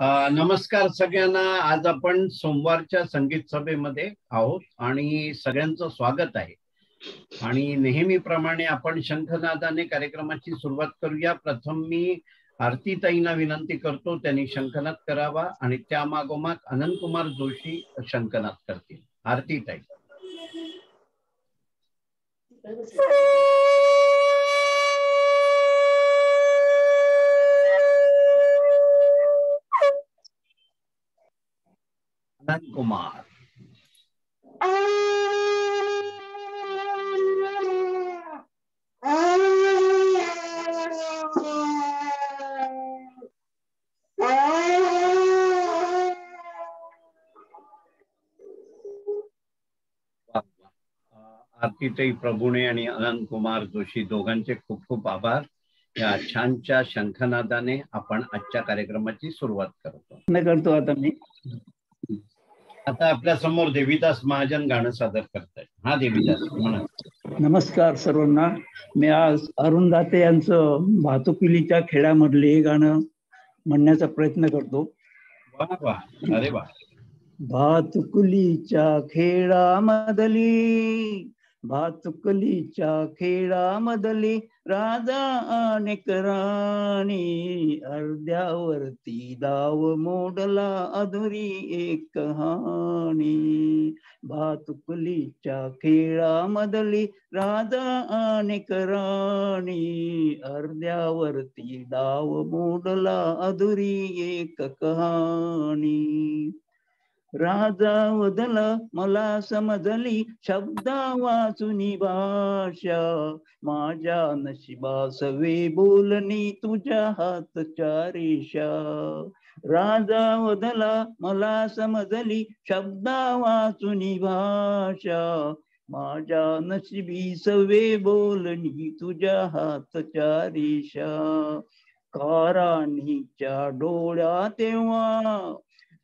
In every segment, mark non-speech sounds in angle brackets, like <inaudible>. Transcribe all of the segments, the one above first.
नमस्कार सगळ्यांना. आज आपण सोमवारच्या संगीत सभेमध्ये आहोत आणि सगळ्यांचं स्वागत आहे. आणि नेहमीप्रमाणे आपण शंखनादाने कार्यक्रमाची सुरुवात करूया. प्रथम मी आरतीताईंना विनंती करतो त्यांनी शंखनाद करावा आणि त्या मागोमाग अनंतकुमार जोशी शंखनाद करतील. आरतीताई. <laughs> अनंत कुमार. आरतीताई प्रभुणे आणि अनंत कुमार जोशी दोघांचे खूप खूप आभार. या छानच्या शंखनादाने आपण आजच्या कार्यक्रमाची सुरुवात करतो आता मी. आता आपल्यासमोर देवीदास महाजन गाणं सादर करतायत. हा देवीदास म्हणा. नमस्कार सर्वांना. मी आज अरुण दाते यांचं भातुकिलीच्या खेळामधले हे गाणं म्हणण्याचा प्रयत्न करतो. वा वा. अरे वा. भातुकलीच्या खेळामधली भातुकलीच्या खेळामधली राजा अनेक राणी अर्ध्यावरती दाव मोडला अधुरी एक कहाणी भातुकलीच्या खेळामधली राजा अनेक राणी अर्ध्यावरती दाव मोडला अधुरी एक कहाणी. राजा वदल मला समजली शब्दा वाचुनी भाषा. माझ्या नशिबा सवे बोलणी तुझ्या हात चारेशा. राजा वदला मला समजली शब्दा वाचुनी भाषा. माझ्या नशिबी सवे बोलणी तुझ्या हात रेषा काराणीच्या डोळ्या तेव्हा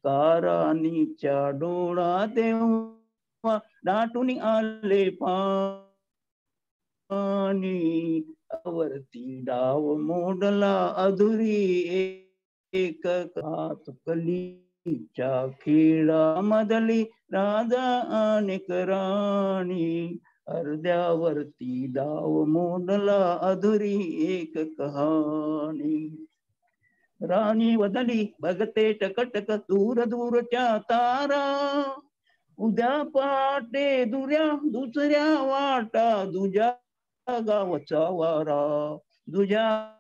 काराणीच्या डोळा तेव्हा दाटून आले पाणी. वरती डाव मोडला अधुरी एक हात कलीच्या खेळामधली राजा अनेक राणी. अर्ध्यावरती डाव मोडला अधुरी एक कहाणी. राणी वदली बघते टकटक दूर दूरच्या तारा. उद्या पाटे दुऱ्या दुसऱ्या वाटा दुजा गावचा वारा. दुजा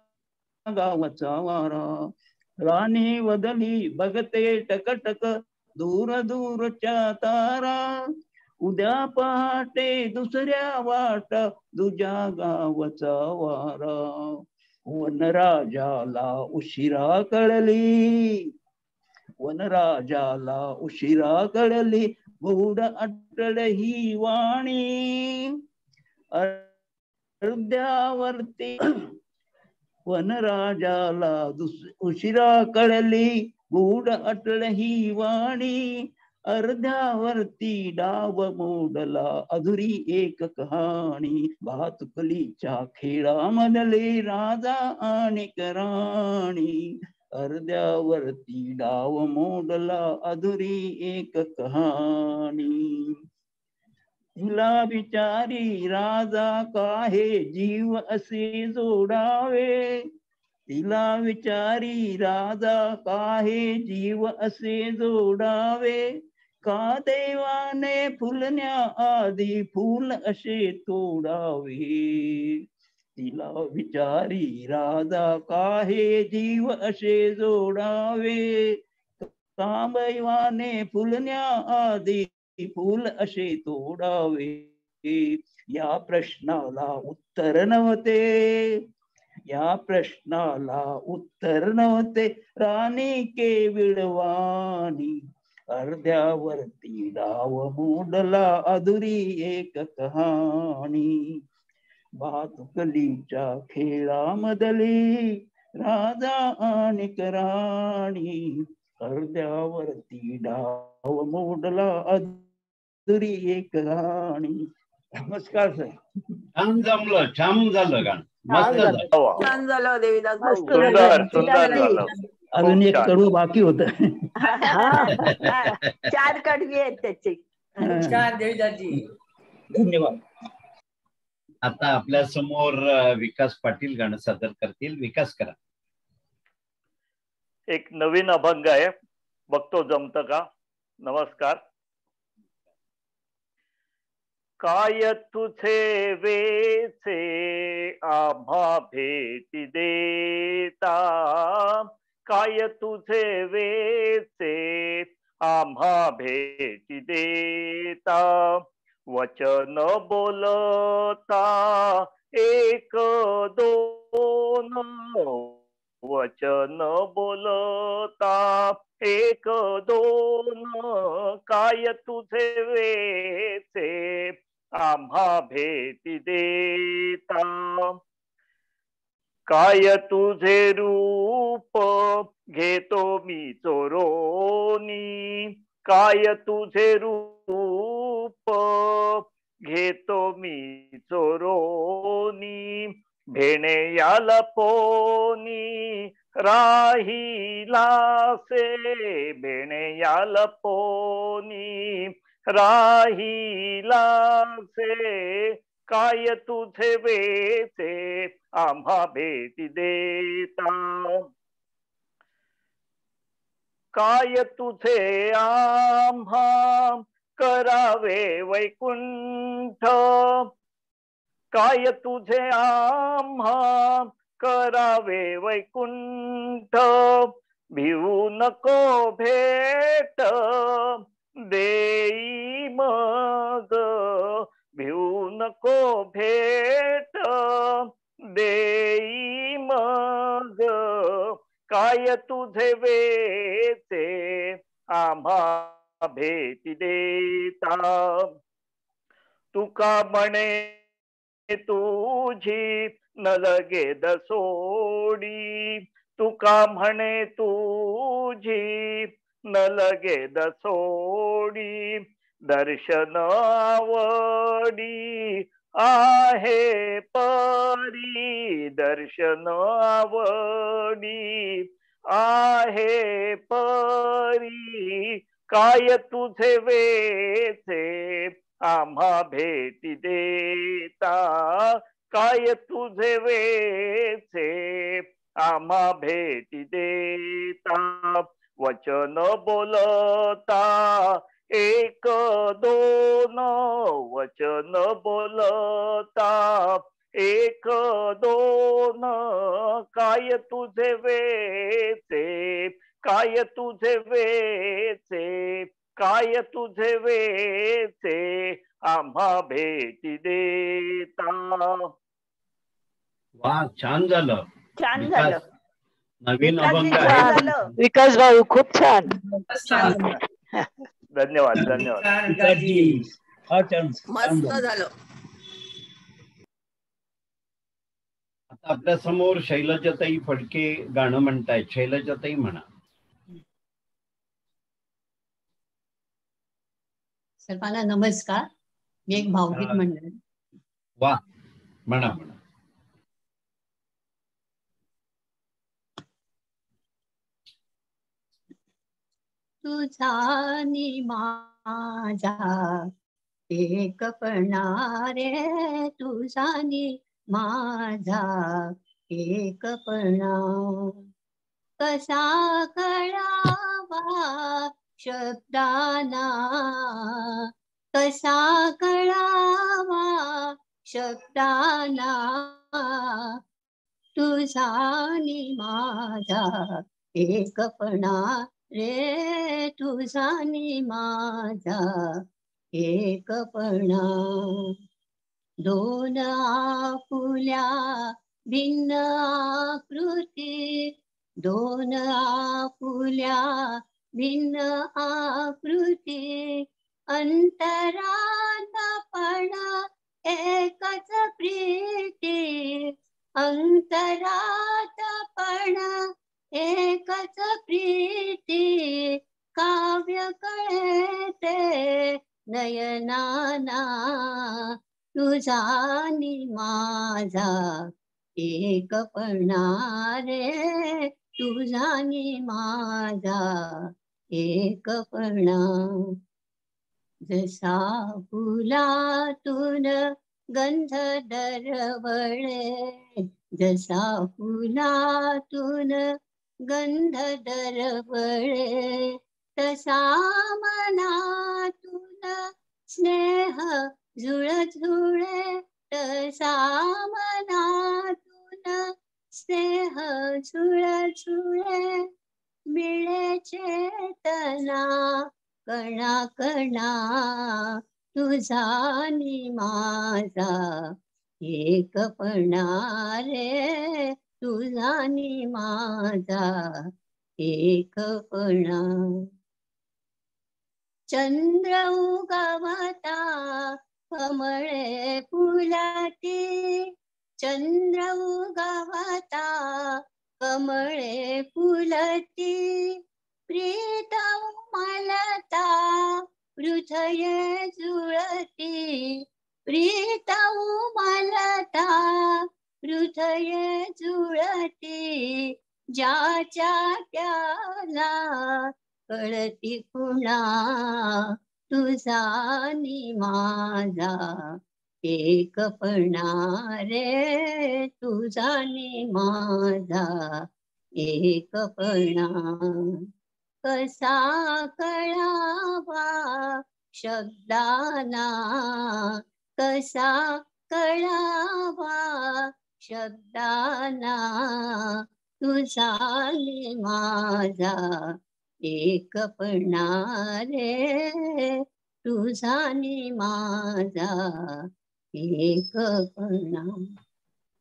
गावचा वारा. राणी वदली बघते टकटक दूर दूरच्या तारा. उद्या पहाटे दुसऱ्या वाटा दुजा गावचा वारा. वनराजाला उशिरा कळली वनराजाला उशिरा कळली गूढ अटळ ही वाणी. अर्ध्यावरती वनराजाला उशिरा कळली गूढ अटळ ही वाणी. अर्ध्यावरती डाव मोडला, अधुरी एक कहाणी. भातुकलीच्या खेळामधले राजा आणि राणी अर्ध्यावरती डाव मोडला, अधुरी एक कहाणी. तिला विचारी राजा काहे? जीव असे जोडावे. तिला विचारी राजा काहे? जीव असे जोडावे. का देवाने फुलण्या आधी फुल असे तोडावे? तिला विचारी राजा काहे जीव असे जोडावे? कामैवाने फुलण्या आधी फुल असे तोडावे? या प्रश्नाला उत्तर नव्हते. या प्रश्नाला उत्तर नव्हते. राणी केविळवाणी अर्ध्यावरती डाव मोडला अधुरी एक कहाणी. भातुकलीच्या खेळामधली राजा आणि राणी अर्ध्यावरती डाव मोडला अधुरी एक कहाणी. नमस्कार सर. छान जमलं छान झालं गाणं. मस्त छान झालं झालं. छान झालं. देवीदास अजून एक. कडवं बाकी होत <laughs> चार कडवी आहेत त्याची धन्यवाद। आता आपल्या समोर विकास पाटील गाणं सादर करतील. विकास करा. एक नवीन अभंग आहे. बघतो जमत का? नमस्कार. काय तुझे वेचे आम्हा भेटी देता? काय तुझे वेचे आम्हा भेटी देता। वचन बोलता, एक दोन। वचन बोलता, एक दोन। काय तुझे वेचे आम्हा भेटी देता। काय तुझे रूप? घेतो मी चोरोनी. काय तुझे रूप? घेतो मी चोरोनी. भेणे याला पोनी, राहिला से. भेणे याला पोनी, राहिला काय तुझे वेचे आम्हा भेटी देता। काय तुझे आम्हा करावे वैकुंठ। काय तुझे आम्हा करावे वैकुंठ। भिवू नको भेट देई मग। भिवू नको भेट देई मग। काय तुझे वेचे? आम्हा भेटी देता। तुका म्हणे तुझी न लगे दसोडी तुका म्हणे तुझी न लगे दसोडी? दर्शन आवडी आहे परी दर्शन आवडी आहे परी. काय तुझे वेचे आम्हा भेटी देता? काय तुझे वेचे आम्हा भेटी देता? वचन बोलता एक दोन वचन बोलता. एक दोन काय तुझे वेचे? काय तुझे वेचे? काय तुझे वेचे? आम्हा भेटी देता. वा छान झालं. छान झालं. नवीन अभंग विकास भाऊ खूप छान. छान धन्यवाद धन्यवाद. मस्त झालं. आता आपल्यासमोर शैलजाताई फडके गाणं म्हणतायत. शैलजाताई म्हणा. सर्वांना नमस्कार. मी एक भावगीत. म्हणणार. वा. म्हणा म्हणा. तुझा नि माझा एकपणा रे तुझा नि माझा एकपणा कसा कळावा शब्दाना कसा कळावा शब्दाना तुझा नि माझा एकपणा रे तुझा माझा एकपणा. दोन आपुल्या भिन्न आकृती. दोन आपुल्या भिन्न आकृती. अंतरातपणा एकच प्रीती. अंतरातपणा एकच प्रीती काव्य कळते नयनाना. तुझा नि माझा एकपणा रे तुझा नि माझा एकपणा जसा फुलातून गंध दरवळे जसा फुलातून गंध दरवळे तसा मनातून स्नेह झुळ झुळे तसा मनातून स्नेह झुळझुळे. मिळे चेतना कणा कणा. तुझा नि माझा. एकपणा रे तुझा नि माझा एकपणा चंद्र उगवता कमळे फुलाती चंद्र उगवता कमळे फुलती प्रीत उमलता हृदय जुळती. प्रीत उमलता हृदय जुळती ज्याच्या त्याला कळती कुणा तुझा नि माझा. एकपणा रे तुझा नि माझा. एकपणा कसा कळावा शब्दाना कसा कळावा शब्दाना तुझा नि माझा एकपणा रे तुझा नि माझा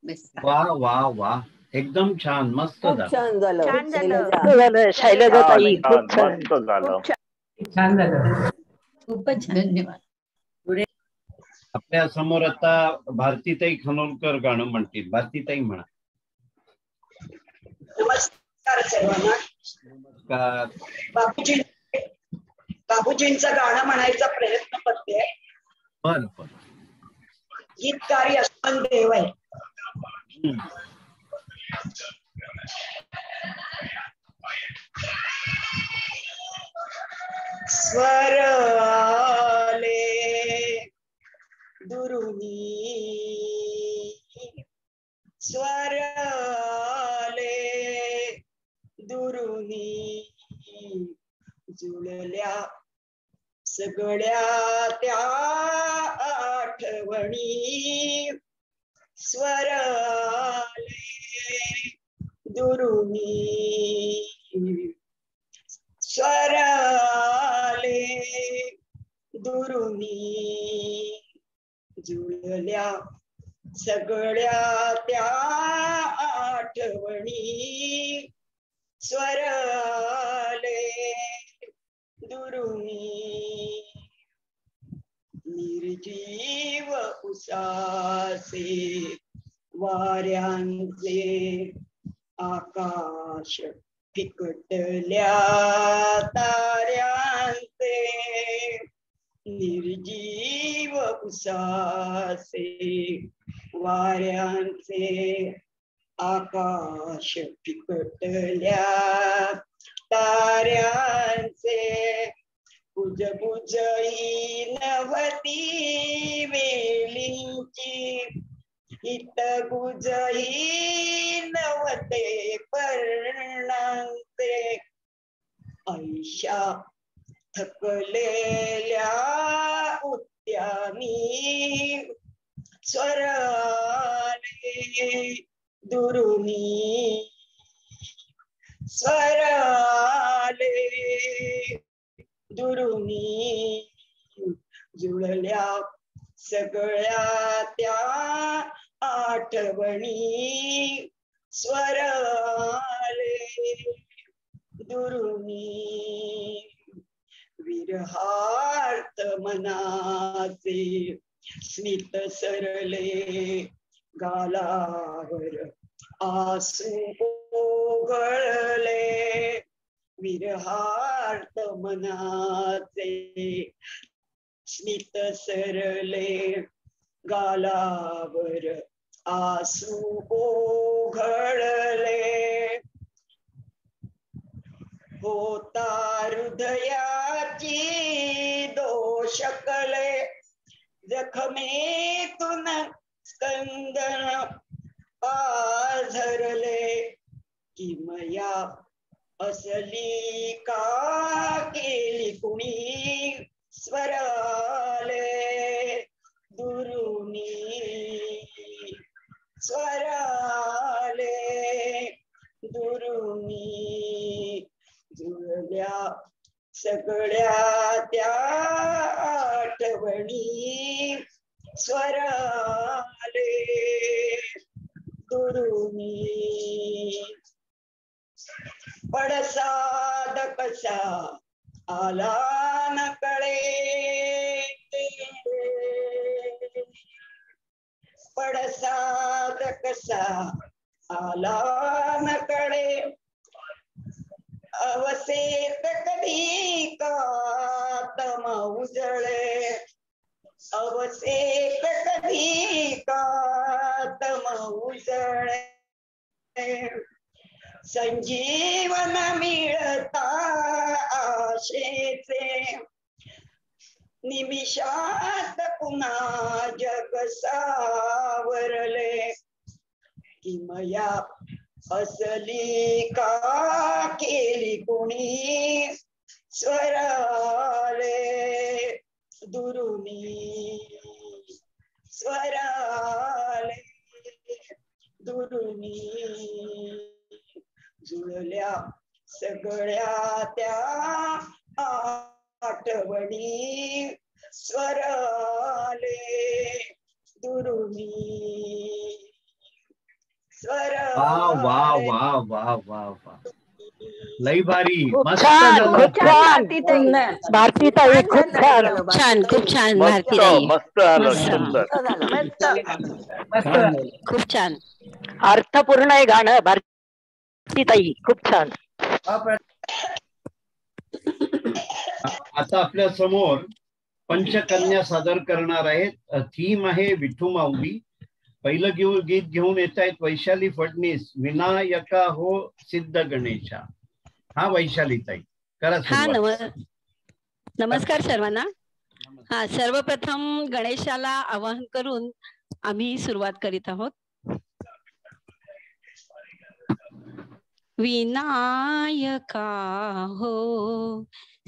बस. वा वा वा. एकदम छान मस्त छान झालं. छान शैलजा. छान, ताई खूप छान. झालं. खूपच छान. धन्यवाद. आपल्यासमोर आता भारतीताई खनोलकर गाणं म्हणतील. भारतीताई म्हणा. नमस्कार सर्वांना. का बापूजी बापूजींचं गाणं म्हणायचा प्रयत्न करते. बर बर. गीतकारी अस्मन देव आहे. स्वर आले. दुरुनी स्वर आले दुरुनी जुळल्या सगळ्या त्या आठवणी स्वर आले दुरुनी स्वर दुरुनी जुळल्या सगळ्या त्या आठवणी स्वर आले दुरुनी. निर्जीव उसासे वाऱ्यांचे आकाश फिकटल्या ताऱ्यांचे. निर्जीव उसासे वाऱ्यांचे आकाश फिकटल्या ताऱ्यांचे बुजबुज ही नवती वेलींची हित ही नवते पर्णांचे, ऐशा थकलेल्या उद्यानी स्वराले दुरुनी. स्वराले दुरुनी. जुळल्या सगळ्या त्या आठवणी. स्वराले दुरुनी. विरहार्थ मनाचे स्मित सरले गालावर आसू गळले विरहार्थ मनाचे स्मित सरले गालावर आसू ओघळले। होता हृदयाची दोष कळे जखमेतून स्कंदन पाझरले किमया असली का केली कुणी स्वराले? दुरुनी स्वराले जुळल्या सगळ्या त्या आठवणी स्वराले दुरुनी. पडसाद कसा आला न कळे पडसाद कसा आला न कळे अवसेत कधी का तम उजळे अवसेत कधी का तम उजळे संजीवन मिळता आशेचे। निमिषात पुन्हा जग सावरले। कि किमया असली का केली कुणी? स्वराले दुरुनी. स्वराले दुरुनी. जुळल्या सगळ्या त्या आठवणी. स्वराले दुरुनी. वा वा वा वा वा वा लई भारी खूप मस्त छान. खूप छान। खूप छान मस्त आलं सुंदर। खूप छान। अर्थपूर्ण आहे गाणं भारतीताई खूप छान। आता आपल्या समोर पंचकन्या सादर करणार आहेत. थीम आहे विठू माऊली. पहिलं घेऊ गीत घेऊन येत आहेत वैशाली फडणीस विनायका हो सिद्ध गणेशा. हा वैशाली ताई करा हा नम. नमस्कार सर्वांना. हा सर्वप्रथम गणेशाला आवाहन करून आम्ही सुरुवात करीत आहोत. विनायका हो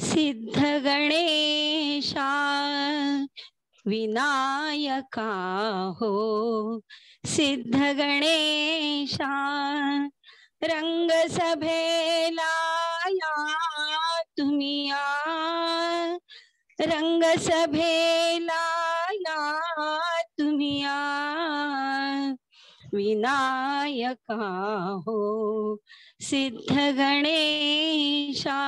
सिद्ध गणेशा. विनायका हो, सिद्ध गणेशा रंग सभेला या तुम्ही रंग सभेला या तुम्ही या विनायका हो, सिद्ध गणेशा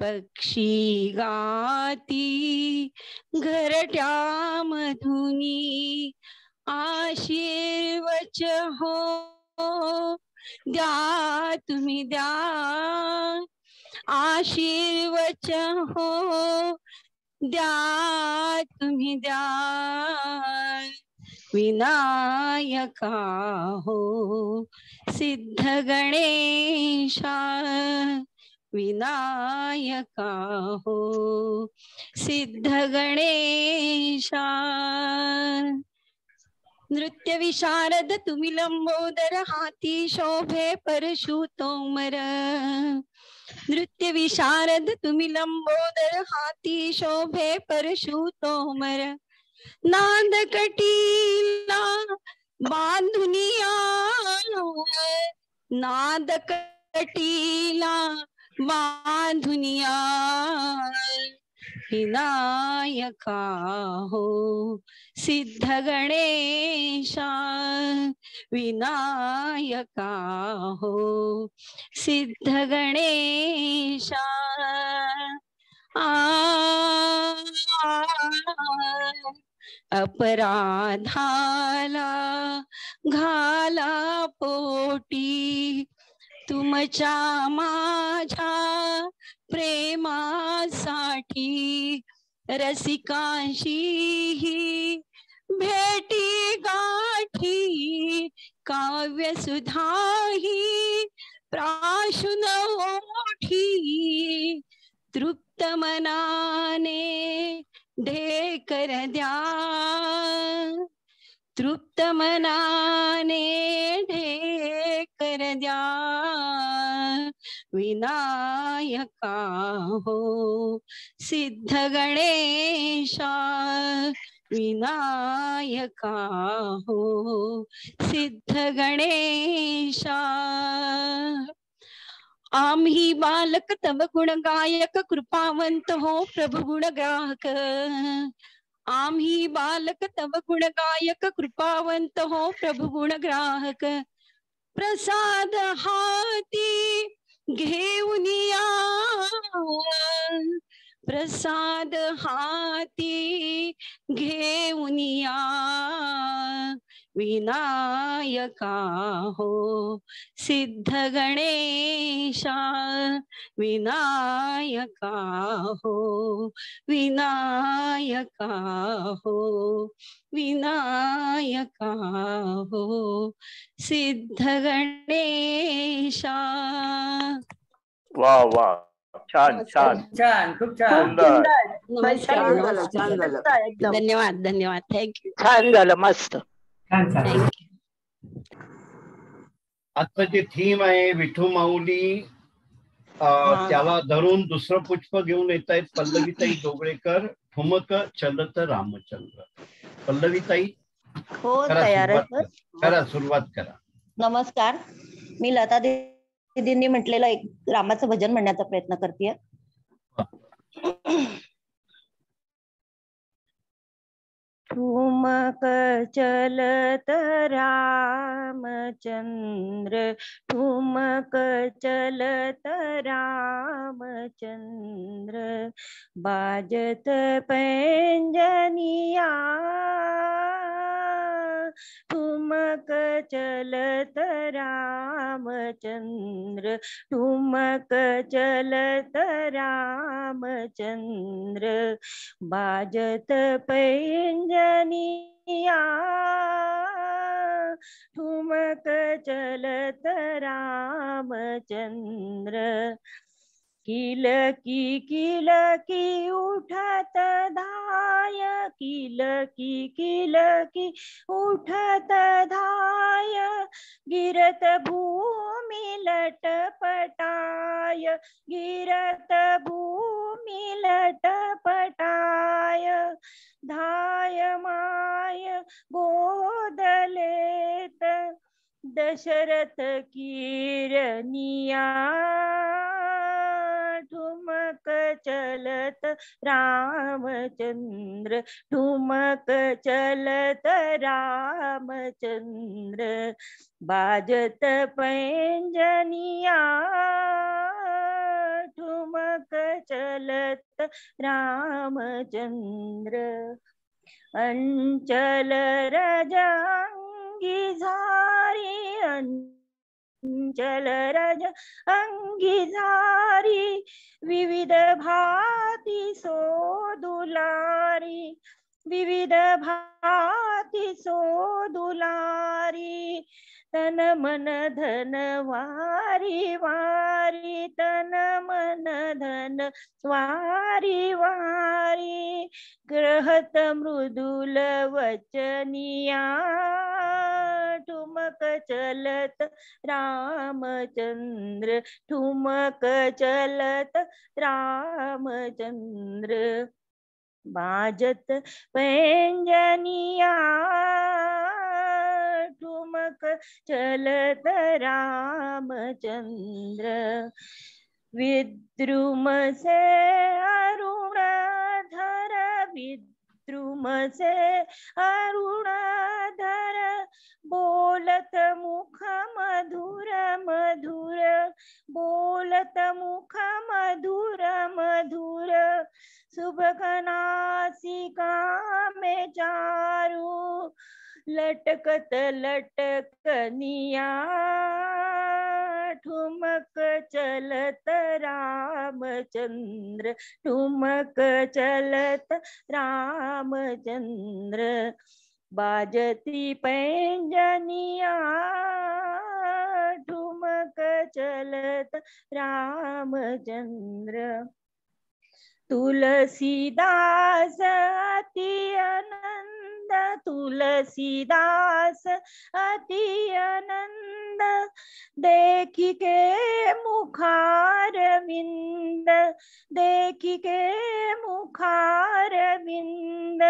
पक्षी गाती घरट्या मधुनी आशीर्वच हो द्या तुम्ही द्या आशीर्वच हो द्या तुम्ही द्या. विनायका हो। सिद्ध गणेशा, विनायका हो। सिद्ध गणेशा, नृत्य विशारद तुम्ही लंबोदर, हाती शोभे परशुतोमर। नृत्य विशारद तुम्ही लंबोदर, हाती शोभे परशुतोमर। नांद कटीला बांधुनिया नाद कटीला बांधुनिया विनायका हो, सिद्ध गणेशा। विनायका हो, सिद्ध गणेशा। आ अपराधाला घाला पोटी. तुमच्या माझ्या प्रेमासाठी रसिकांशी भेटी गाठी. काव्य सुधाही प्राशुन ओठी. तृप्त मनाने ढेकर द्या तृप्त मनाने ढेकर द्या विनायका हो सिद्ध गणेशा विनायका हो सिद्ध गणेशा। आम्ही बालक तव गुण गायक, कृपावंत हो प्रभु गुण ग्राहक आम ही बालक तव गुण गायक, कृपावंत हो प्रभु गुण ग्राहक। प्रसाद हाती घेऊन या। प्रसाद हाती घेऊन या विनायका हो सिद्ध गणेशा विनायका हो विनायका हो विनायका हो सिद्ध गणेशा। वा वा छान छान. छान खूप छान. धन्यवाद धन्यवाद. थँक्यू छान झालं मस्त. आजचं जे थीम आहे विठू माऊली अं. त्याला धरून दुसरं पुष्प घेऊन येत आहेत पल्लवीताई जोगळेकर ठुमक चलत रामचंद्र. पल्लवीताई हो तयार. करा. सुरुवात करा. नमस्कार. मी लता दीदींनी म्हटलेलं एक रामाचं भजन म्हणण्याचा प्रयत्न करते ठुमक चलत रामचंद्र ठुमक चलत रामचंद्र। बाजत पैंजनिया चलत रामचंद्र ठुमक चलत रामचंद्र बाजत पैंजनिया ठुमक चलत रामचंद्र। किल की किल की उठत धाय किल की किल की उठत धाय, गिरत भूमि लटपटाय गिरत भूमि लटपटाय धाय माय बोदलेत दशरथ कीरनिया ठुमक चलत रामचंद्र ठुमक चलत रामचंद्र, बाजत पैंजनिया ठुमक चलत रामचंद्र। अंचल रजांगी झारी, अंचल रज अंगी झारी विविध भाती सोदुलारी विविध भाती सोदुलारी तन मन धन वारी वारी, तन मन धन वारी वारी, ग्रहत मृदुल वचनिया। ठुमक चलत, रामचंद्र ठुमक चलत, रामचंद्र बाजत पैंजनिया ठुमक चलत, रामचंद्र विद्रुम से अरुण विद्रुम से अरुण बोलत मुख मधुर मधुर, बोलत मुख मधुर मधुर सुबकनासिका में चारू, लटकत लटकनिया ठुमक चलत रामचंद्र, ठुमक चलत रामचंद्र। बाजती पैंजनिया ठुमक चलत रामचंद्र। तुलसीदास अति अनंद तुलसीदास अति आनंद देखी के मुखार विंद देखी के मुखार विंद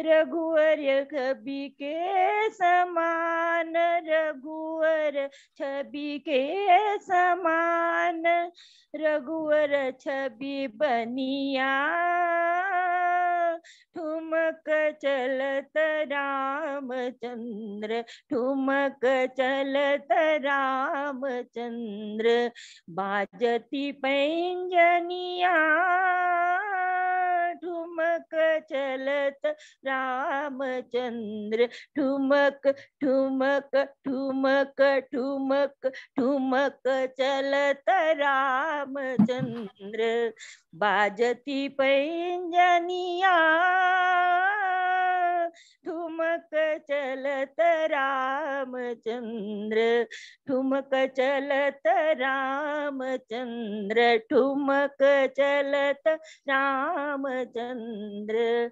रघुवर कवि के समान रघुवर छवि के समान रघुवर छवि बनिया ठुमक चलत रामचंद्र ठुमक चलत रामचंद्र बाजती पैंजनिया ठुमक चलत रामचंद्र ठुमक ठुमक ठुमक ठुमक ठुमक चलत रामचंद्र बाजती पैंजनिया। ठुमक चलत रामचंद्र, ठुमक चलत रामचंद्र, ठुमक चलत रामचंद्र।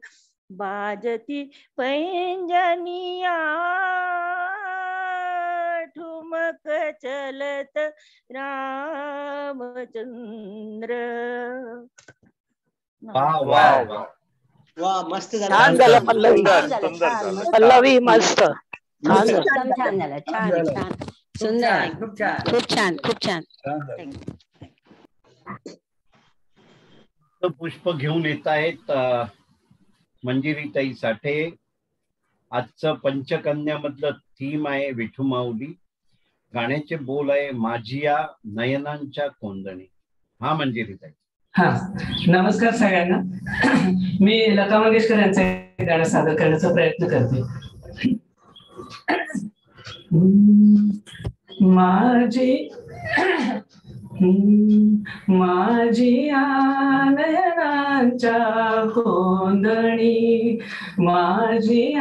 बाजती पैंजनिया, ठुमक चलत रामचंद्र। वा वा वा वा मस्त झालं. छान झालं पल्लवी. पल्लवी मस्त. छान झालं. छान झालं. छान छान सुंदर. खूप छान. खूप छान खूप छान. तर पुष्प घेऊन येत आहेत मंजिरीताई साठे. आजचं पंचकन्या मधलं थीम आहे विठू माऊली. गाण्याचे बोल आहे माझिया नयनांच्या कोंदणी. हा मंजिरीताई. हा. नमस्कार सगळ्यांना. मी लता मंगेशकर यांचं गाणं सादर करण्याचा प्रयत्न करते. माझी माझी नयनांच्या कोंदणी माझी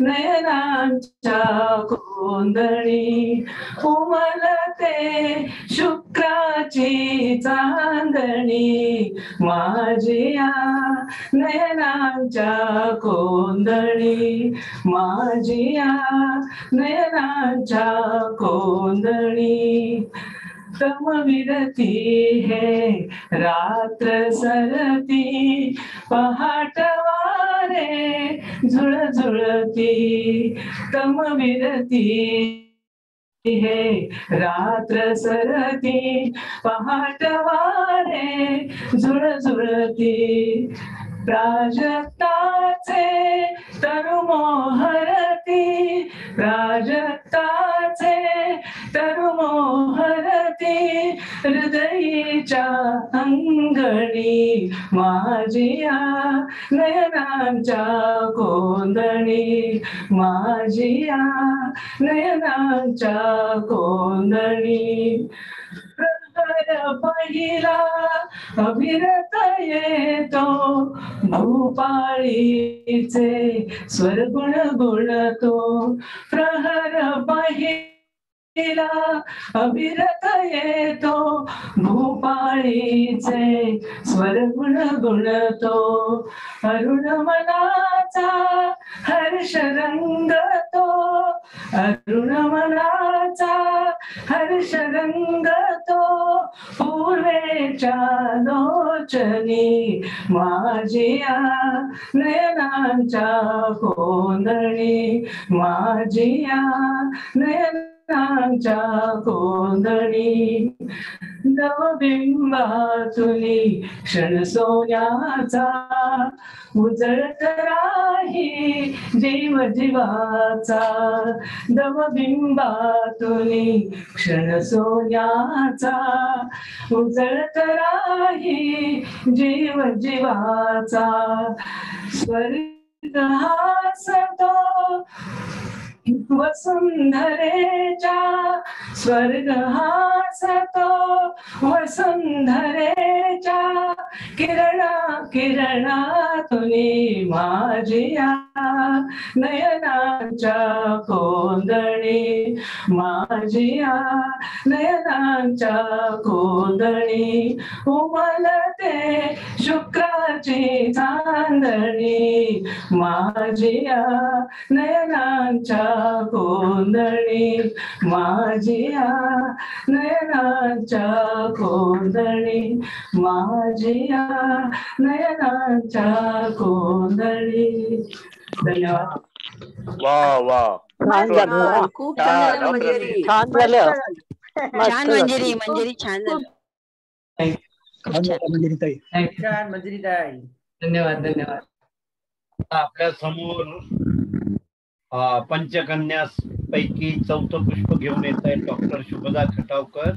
नयनांच्या कोंदणी उमलते शुक्राची चांदणी माझी नयनांच्या कोंदणी माझी नयनांच्या कोंदणी. तमविरती है रात्र सरती पहाटवारे झुळ झुळती तमविरती हे रात्र सरती पहाटवारे झुळ झुळती. प्राजक्ताचे तरुमोहरती प्राजक्ताचे तरुमोहरती हृदयीच्या अंगणी माझिया नयनांच्या कोंदणी माझिया नयनांच्या कोंदणी पहिला अभिरत येतो भूपाळीचे स्वरगुण गुणतो। प्रहर पहिला अभिरत येतो भूपाळीचे स्वरगुण गुणतो अरुण मनाचा हर्ष रंगतो अरुण मनाचा हर्ष रंगतो पूर्वेच्या लोचनी माझिया नयनांच्या कोंदणी माझिया नयनांच्या कोंदणी नवबिंबातुनी क्षण सोन्याचा उजळत राही जीव जीवाचा नवबिंबातुनी क्षण सोन्याचा उजळत राही जीव जीवाचा स्वर्ग हासतो. वसुंधरेच्या स्वर्ग हासतो वसुंधरेच्या किरणा किरणातून माझिया नयनांच्या कोंदणी माझिया नयनांच्या कोंदणी उमलते शुक्राची चांदणी माझिया नयनांच्या कोंदणी माझिया नयनांच्या कोंदणी माझिया नयनांच्या कोंदणी. धन्यवाद. वा वा. छान झालं. खूप छान, मंजिरी. छान झालं. छान मंजिरी मंजिरी छान. छान. मंजिरी ताई धन्यवाद धन्यवाद. आपल्या समोर पंचकन्यास पैकी चौथं पुष्प घेऊन येत आहे डॉक्टर शुभदा खटावकर.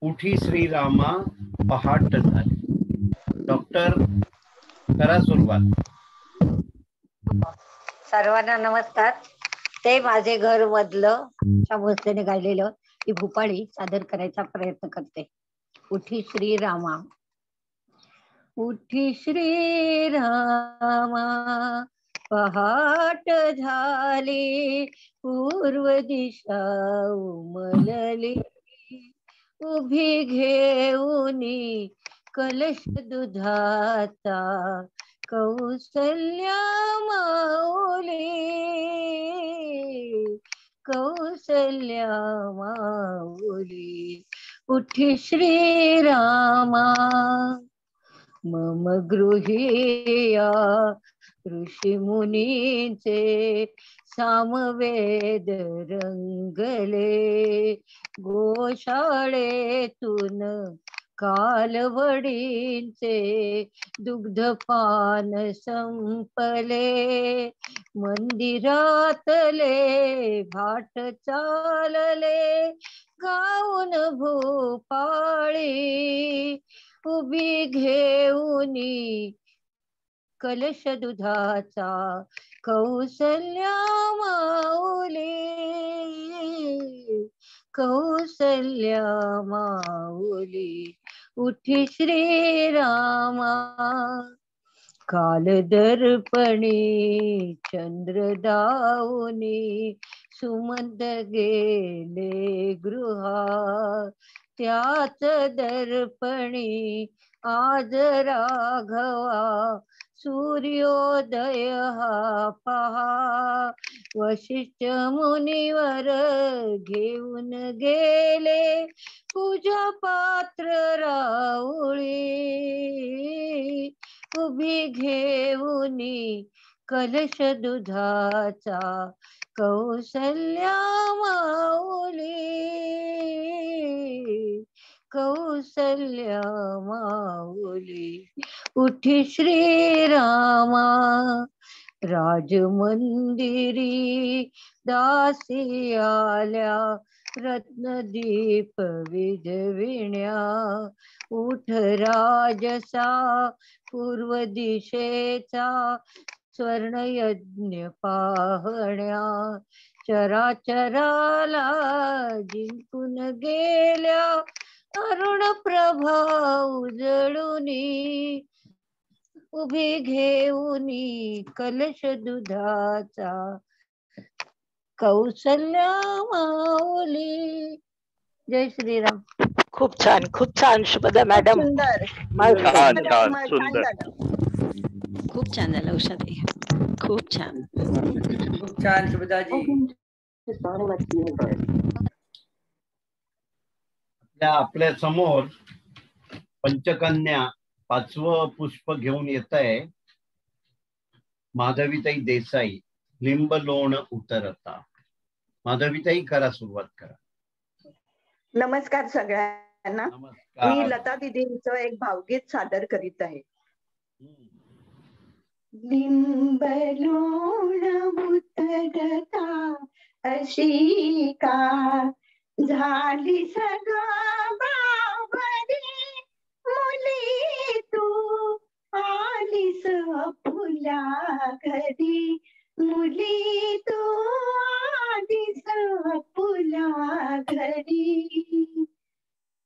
उठी श्रीरामा पहाट झाली. डॉक्टर करा सुरुवात. सर्वांना नमस्कार. ते माझे घर मधलं संस्थेने गायलेलं ही भूपाळी सादर करायचा प्रयत्न करते. उठी श्रीरामा उठी श्रीरामा पहाट झाली, पूर्व दिशा उमलली. उभी घेऊनी कलश दुधाचा कौसल्या माऊली. कौसल्या माऊली, उठी श्रीरामा. मम गृहीया ऋषी मुनींचे सामवेद रंगले. गोशाळेतून कालवडींचे दुग्धपान संपले. मंदिरातले भाट चालले. गाऊन भूपाळी उभी घेऊनी कलश दुधाचा कौसल्या माऊली. कौसल्या माऊली उठी श्रीरामा. काल दर्पणी चंद्र दाऊनी सुमंत गेले गृहा. त्याच दर्पणी आज राघवा सूर्योदय पहा वशिष्ठ मुनिवर घेऊन गेले पूजा पात्र राऊळी. उभी घेऊनी कलश दुधाचा कौसल्या माऊली. कौसल्या माऊली उठी श्रीरामा, राजमंदिरी दासी आल्या, रत्नदीप विधविण्या उठ राजसा पूर्व दिशेचा स्वर्णयज्ञ पाहण्या। चराचराला जिंकून गेल्या अरुण प्रभा उजळूनी उभी घेऊनी कलश दुधाचा कौसल्या माऊली. जय श्रीराम. खूप छान खूप छान. शुभदा मॅडम. सुंदर. मस्त. छान छान छान सुंदर झालं. खूप छान झालं उषाताई. खूप छान. खूप छान शुभदाजी आपल्यासमोर पंचकन्या पाचवं पुष्प घेऊन येत आहे माधवीताई देसाई लिंब लोण उतरता. माधवीताई करा सुरुवात करा. नमस्कार सगळ्यांना. मी लता दिदींचं एक भावगीत सादर करीत आहे. लिंब लोण उतरता अशी का झाली बावरी, मुली तू आलीस फुला घरी, मुली तू आलीस फुला घरी.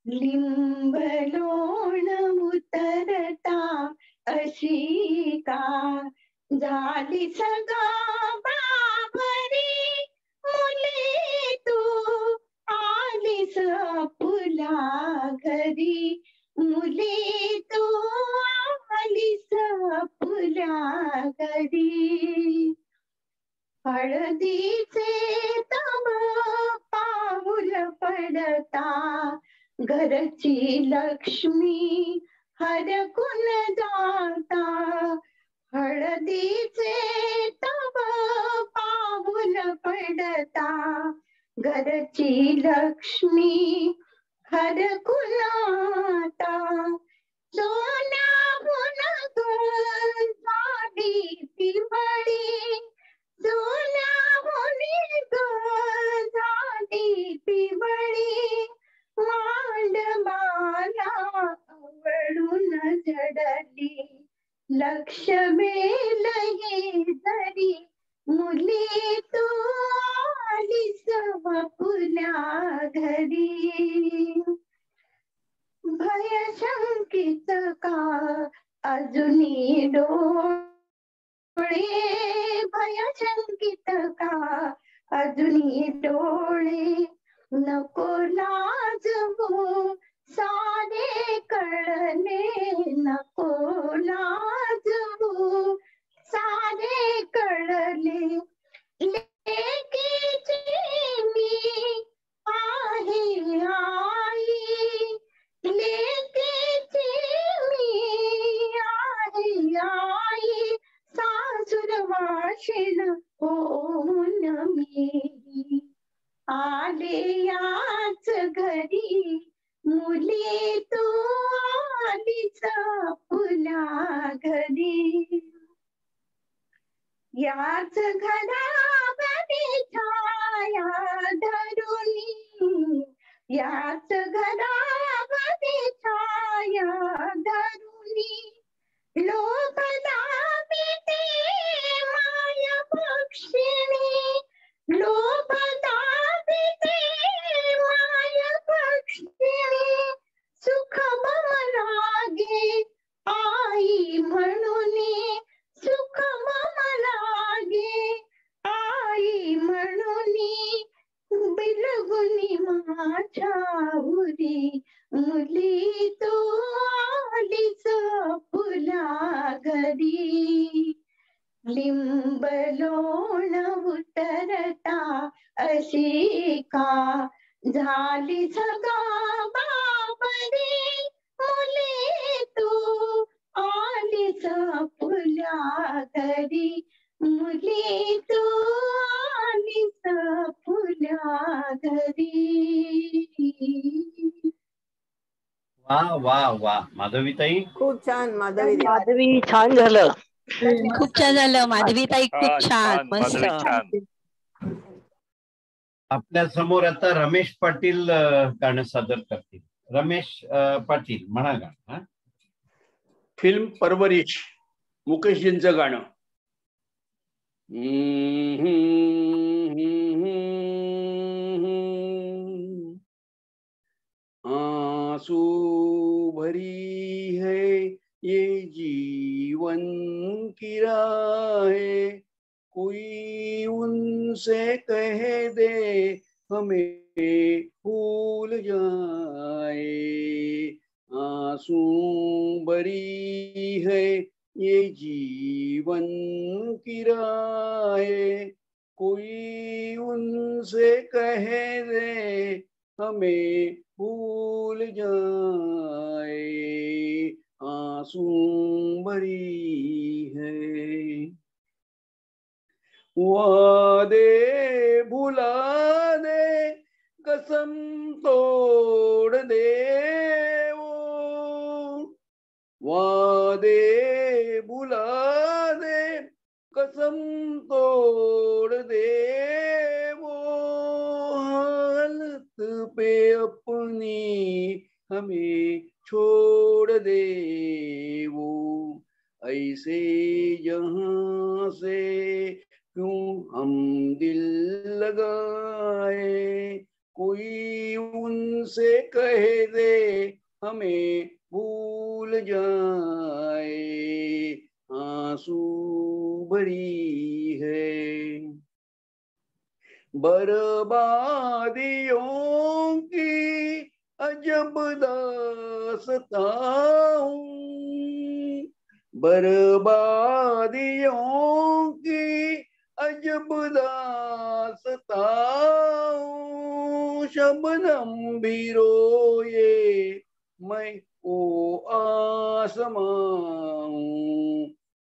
लिंब लोण उतरता अशी का? झाली सगा बाबरी घरची घरी मुली तू फुल्या घरी वा वा वा. माधवीताई? खूप छान माधवी. माधवी छान झालं. खूप छान झालं. माधवी ताई खूप छान, मस्त. आपल्यासमोर आता रमेश पाटील गाणं सादर करतील. रमेश पाटील म्हणा गाणं हा? फिल्म परवरिश मुकेशजींचं गाणं. आँसू भरी है ये जीवन की राह। कोई उनसे कह दे हमें भूल जाए। आँसू भरी है ये जीवन किराए कोई उनसे कह दे हमें भूल जाए। आँसू भरी है। वादे भुला दे कसम तोड़ दे वो। वादे दे कसम तोड़ दे वो हालत पे अपनी हमें छोड़ दे वो। ऐसे जहाँ से क्यों हम दिल लगाए? कोई उनसे कह दे हमें भूल जाए। आँसू भरी है। बर्बादियों की अजब दासता हूँ बर्बादियों की अजब दासता हूँ शबनम भी रोए मैं, ओ आसमां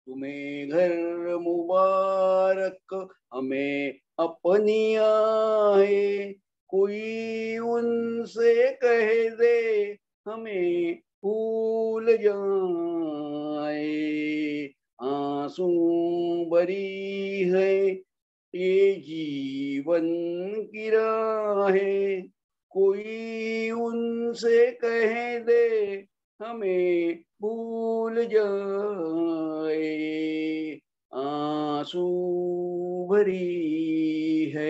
तुम्हें घर मुबारक, हमें अपनी आए कोई उनसे कह दे, हमें भूल जाए। आँसू बरी है, ये जीवन की राहें। कोई उनसे कह दे हमें भूल जाए। आँसू भरी है।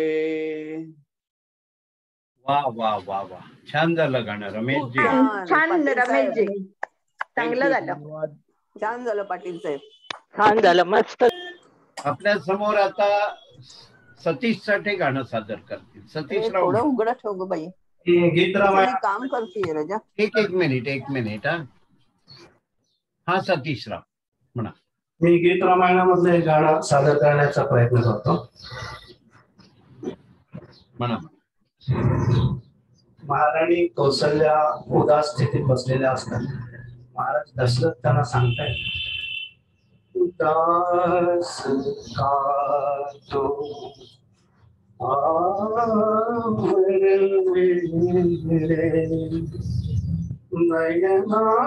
वा वा वा वा छान झालं गाणं रमेशजी छान रमेशजी चांगलं Thank you. झालं. छान झालं पाटील साहेब. छान झालं मस्त. आपल्या समोर आता सतीश साठे गाणं सादर करतील. सतीश राव उघडं ठेव बाई. गीत मी काम करते रजा. एक एक मिनिट एक मिनिट हा. हा सतीश राव म्हणा. मी गीत रामायणामधलं एक गाणं सादर करण्याचा प्रयत्न करतो. म्हणा महाराणी कौशल्या उदास स्थितीत बसलेल्या असतात. महाराज दशरथ त्यांना सांगतायत उदास का तो आवरले नयनातील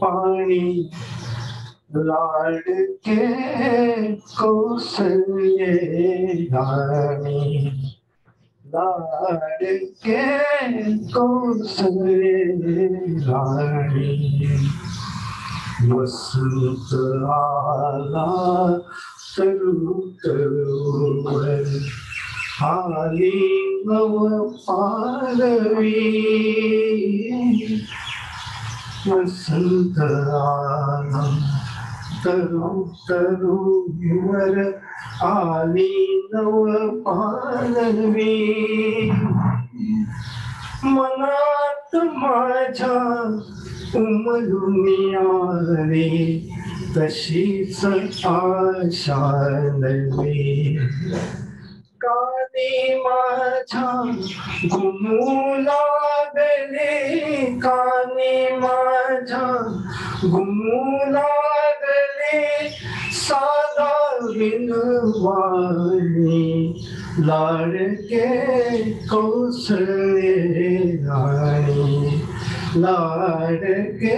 पाणी लाडके कौसल्ये राणी लाडके कौसल्ये राणी वसंत आला तरु तरुवर आली नव पारवी वसंत आला तरु तरुवर आली नव पारवी मनात माझ्या उमलून आली तशीच आशा नवी कानी माझ्या घुमू लागले कानी माझ्या घुमू लागले साधा विनवाणी लाडके कौशले राणी लाडके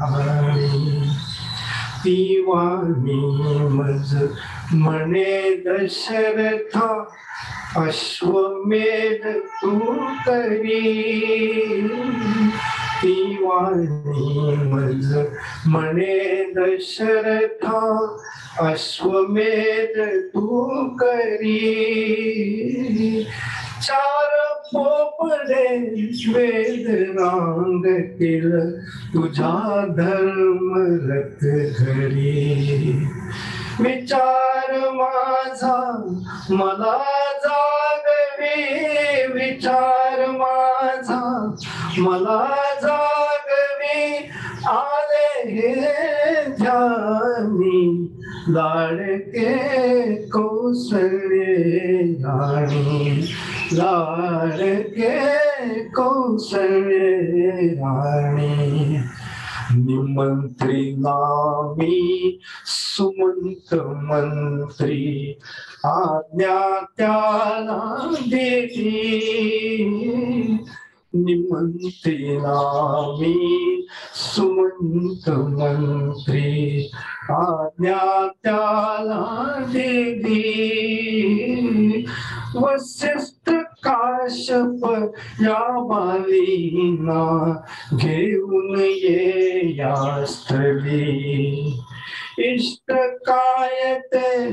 राणी ती वाणी मज म्हणे दशरथा अश्वमेध तू करी मज मने दशरथा अश्वमेध तू करी चार रांगतील तुझा धर्म रथ घरी विचार माझा, मला जागवे। विचार माझा, मला जागवे। आले हे ध्यानी, लाडके कौशल्ये कौशल्ये राणी निमंत्री नामी, सुमंत मंत्री, आज्ञा त्याला निमंत्री नामी, सुमंत मंत्री, आज्ञा त्याला देती? वसिष्ठ काश्यप या बालीना घेऊन ये या स्थळी इष्ट काय ते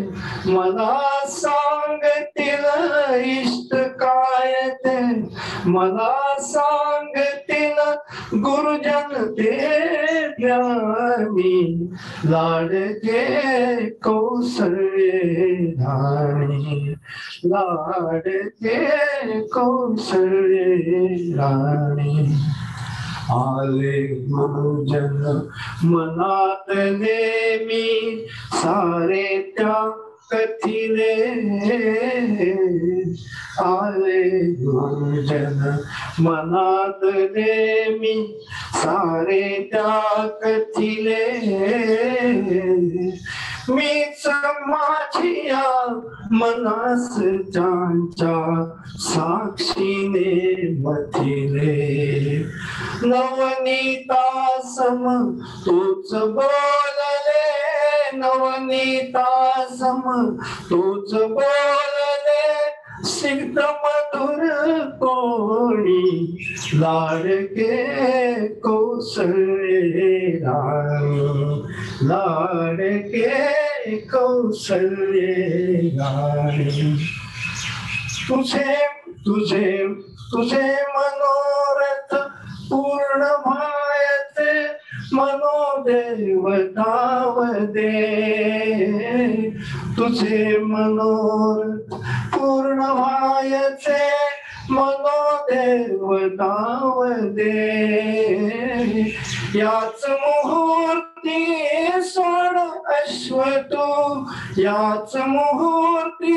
मला सांगतील इष्ट काय ते मला सांगतील गुरुजन ते ज्ञानी, लाडके कौसल्ये राणी लाडके कौसल्ये राणी आले गुरुजन मनात नेमी सारे त्या कथिले आले गुरुजन मनात नेमी सारे त्या कथिले मी समाजिया मनास ज्यांच्या साक्षीने मथिले नवनीता सम तूच बोलले. नवनीता सम तूच बोलले. सिद्ध मधुर कोणी लाडके कौशल्ये राणी लाडके कौशल्ये राणी तुझे तुझे तुझे मनोरथ पूर्ण व्हायचे मनोदेवताव दे तुझे मनोर पूर्ण व्हायचे मनोदेवताव दे याच मुहूर्ती सोड अश्वतो, याच मुहूर्ती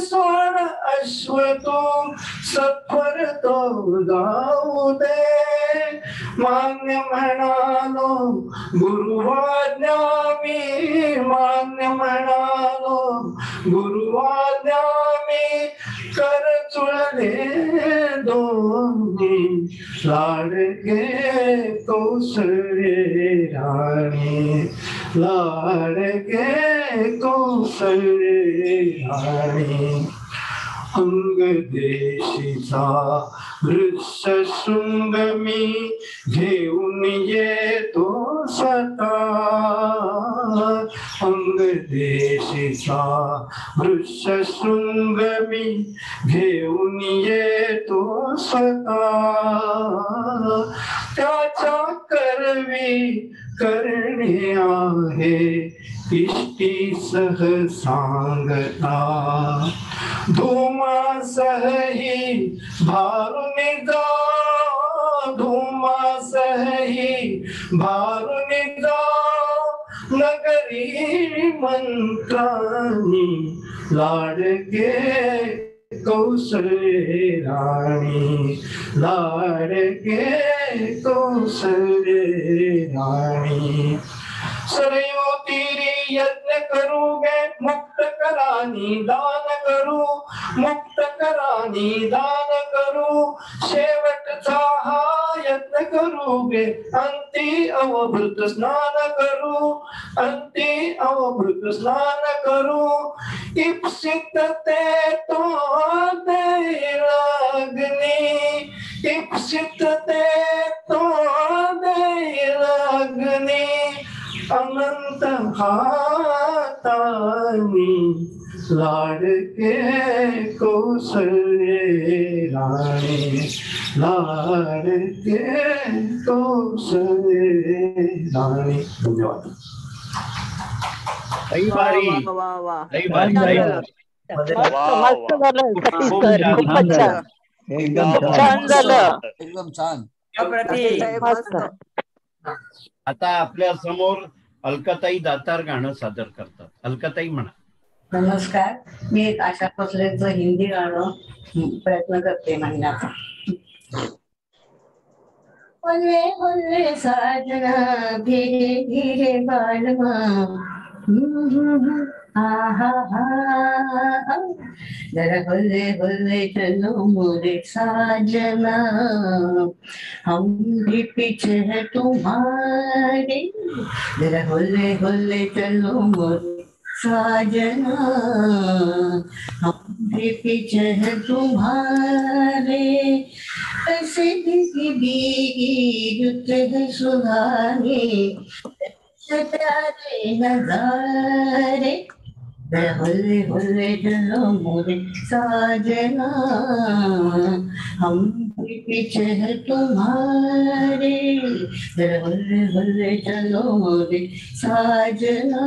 सोड अश्वतो, सत्वर तो जाऊ दे. मान्य म्हणालो गुरुवाज्ञा मी, मान्य म्हणालो गुरुवाज्ञा मी कर चुळले दोन्ही लाडके कौशल्ये राणी लाडके कौशल्ये राणी अंग देशीचा वृक्ष शृंग मी घेऊन येतो सता अंग देशीचा वृक्ष शृंग मी घेऊन येतो सता त्याच्या करवी करणे आहे इष्टी सह सांगता धुमासही भारुनि जा धुमासही भारुनि जा नगरी मंत्रानी, लाडके रानी लाड लाडके कौशल्ये रानी सरयो तीरी यज्ञ करू गे मुक्त करानी दान करू, मुक्त करानी दान करू। शेवटचा हा यज्ञ करू गे अंती अवभृत स्नान करू, अंती अवभृत स्नान करू। इप्सित ते तो दे इप्सित ते तो दे लागनी अनंत हातानी लाडके कौशल्ये राणी लाडके कौशल्ये राणी धन्यवाद छान लई झालं. भारी. मस्त झालं सतीश खूपच छान एकदम छान. छान झालं एकदम छान आता आपल्यासमोर अलकाताई दातार गाणं सादर करतात. अलकाताई म्हणा. नमस्कार. मी एक आशा भोसलेचं हिंदी गाणं प्रयत्न करते म्हणण्याचा. साजना धीरे धीरे बालमा. जरा होले होले चलो मोरे साजना हम भी पीछे है तुम्हारे जरा होले होले चलो मोरे साजना हम भी पीछे है तुम्हारे ऐसे रुत है सुहाने प्यारे नजारे हरे हरे नमो साजना हम पीछे है तुम्हारे। हरे हरे चलो मोरे साजना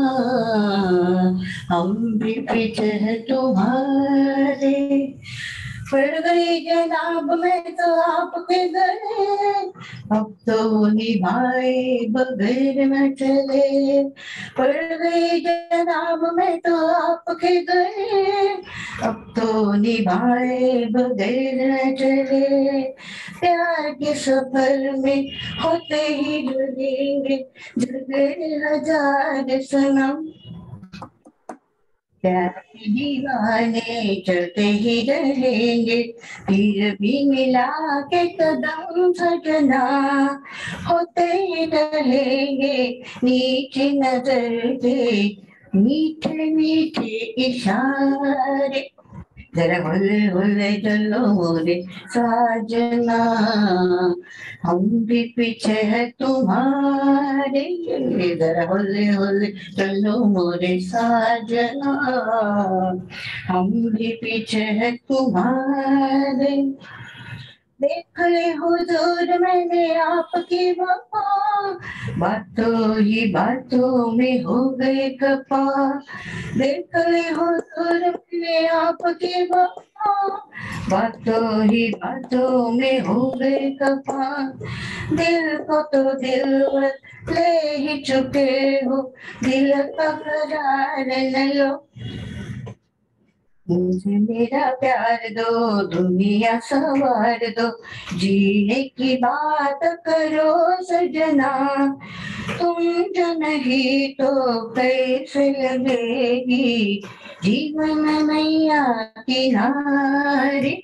हम भी पीछे है तुम्हारे। पड़ गए जनाब में तो आपके गए अब तो निभाए बगैर न चले पड़ गए जनाब में तो आपके गए अब तो निभाए बगैर न चले प्यार के सफ़र में होते ही जुड़ेंगे, जुड़े हज़ार सनम। दीवाने चलते ही रहेंगे। फिर भी मिला के कदम सजना। होते रहेंगे नीचे नज़र के। मीठे मीठे इशारे। जरा होले होले चलो मोरे साजना। हम भी पीछे है तुम्हारे, जरा होले होले चलो मोरे साजना। हम भी पीछे है तुम्हारे देखे हुजूर, मैंने आपकी वफा बातों ही बातों में हो गए कपा देख ले हुजूर, मैंने आपकी वफा बातों ही बातों में हो गए कपा दिल को तो दिल ले ही चुके हो। दिल का करार न लो मुझे मेरा प्यार दो, दुनिया सवार दो, जीने की बात करो सजना। तुम जो नहीं तो कैसे लगेगी जीवन मैया किनारे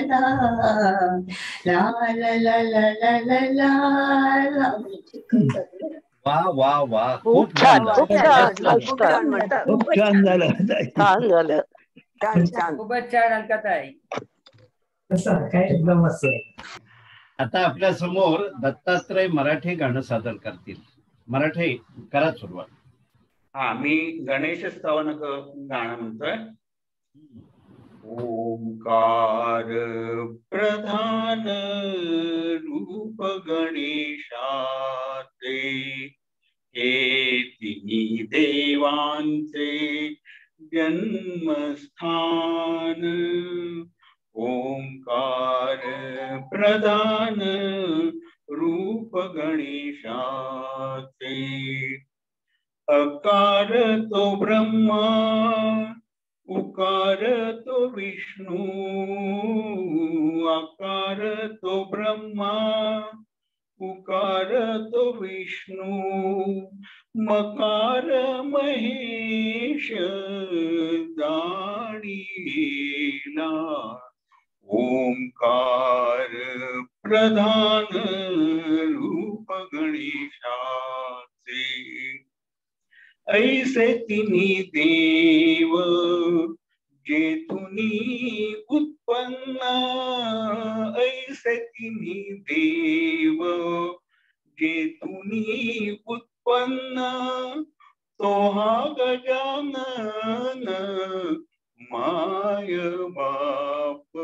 वा वा वा खूप छान खूप छान झालं छान झालं छान छान खूपच छान अंकात आहे आता आपल्यासमोर दत्तात्रय मराठी गाणं सादर करतील मराठी करा सुरुवात हा मी गणेश स्तवनक गाणं म्हणतोय ओंकार प्रधान रूप गणेशाचे हे तिन्ही देवांचे जन्मस्थान। ओंकार प्रधान रूप गणेशाचे। अकार तो ब्रह्मा उकार तो विष्णू आकार तो ब्रह्मा, उकार तो विष्णू, मकार महेश जाणीला ओंकार प्रधान रूप गणेशाचे। ऐसे तिन्ही देव जे तुनी उत्पन्न, ऐसे तिन्ही देव जे तुनी उत्पन्न तो हा गजानन माय बाप,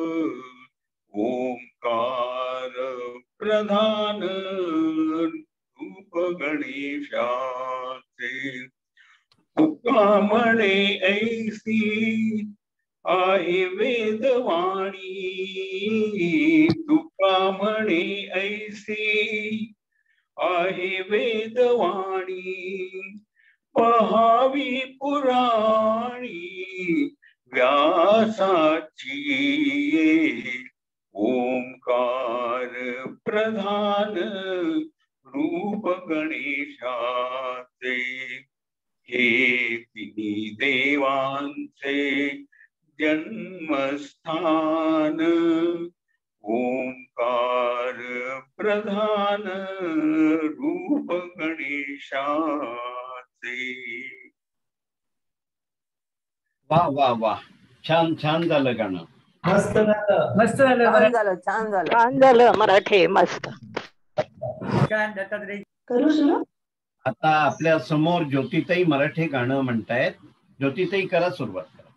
ओंकार प्रधान रूप गणेशाचे। तुकामणे ऐसी आहे वेदवाणी तुकामणे ऐसी आहे वेदवाणी पहावी पुराणी व्यासाची ओंकार प्रधान रूप गणेशाचे हे तिन्ही देवांचे जन्मस्थान. ओंकार प्रधान रूप गणेशाचे. वा वा वा. छान छान झालं गाणं. मस्त झालं. मस्त झालं. झालं छान झालं. छान झालं मराठी मस्त. छान दत्तात्रय करू सुरू? आता आपल्या समोर ज्योतिताई मराठी गाणं म्हणतायत. ज्योतिताई करा सुरुआत करा.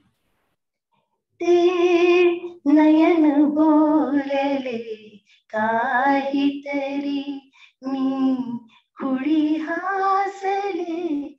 ते नयन बोलले, काहीतरी मी खुडी हासले.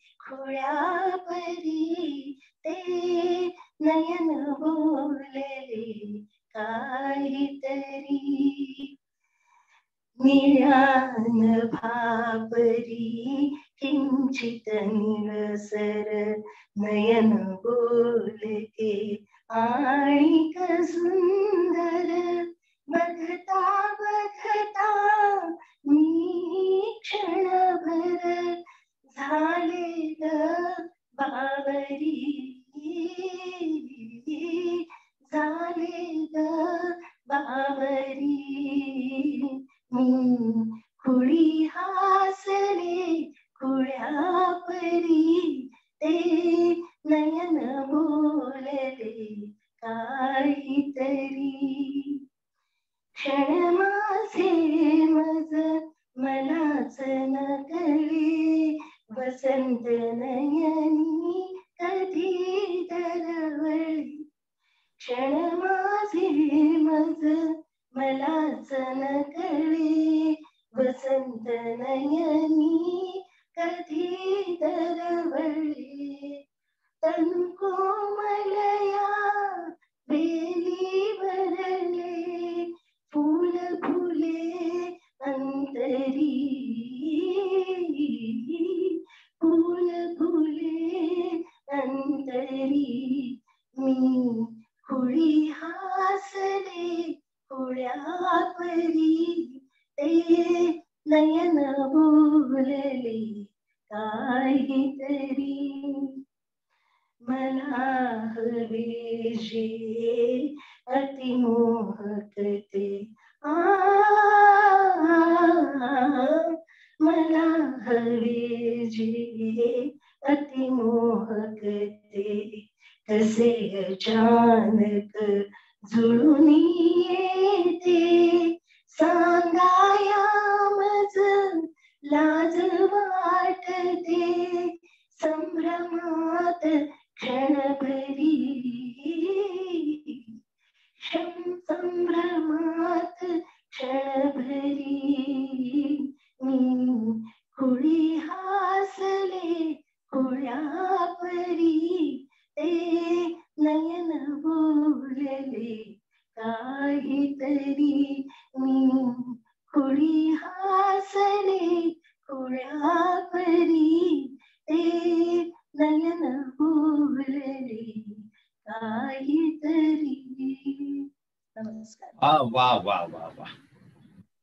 नमस्कार वा वा वा वा. वा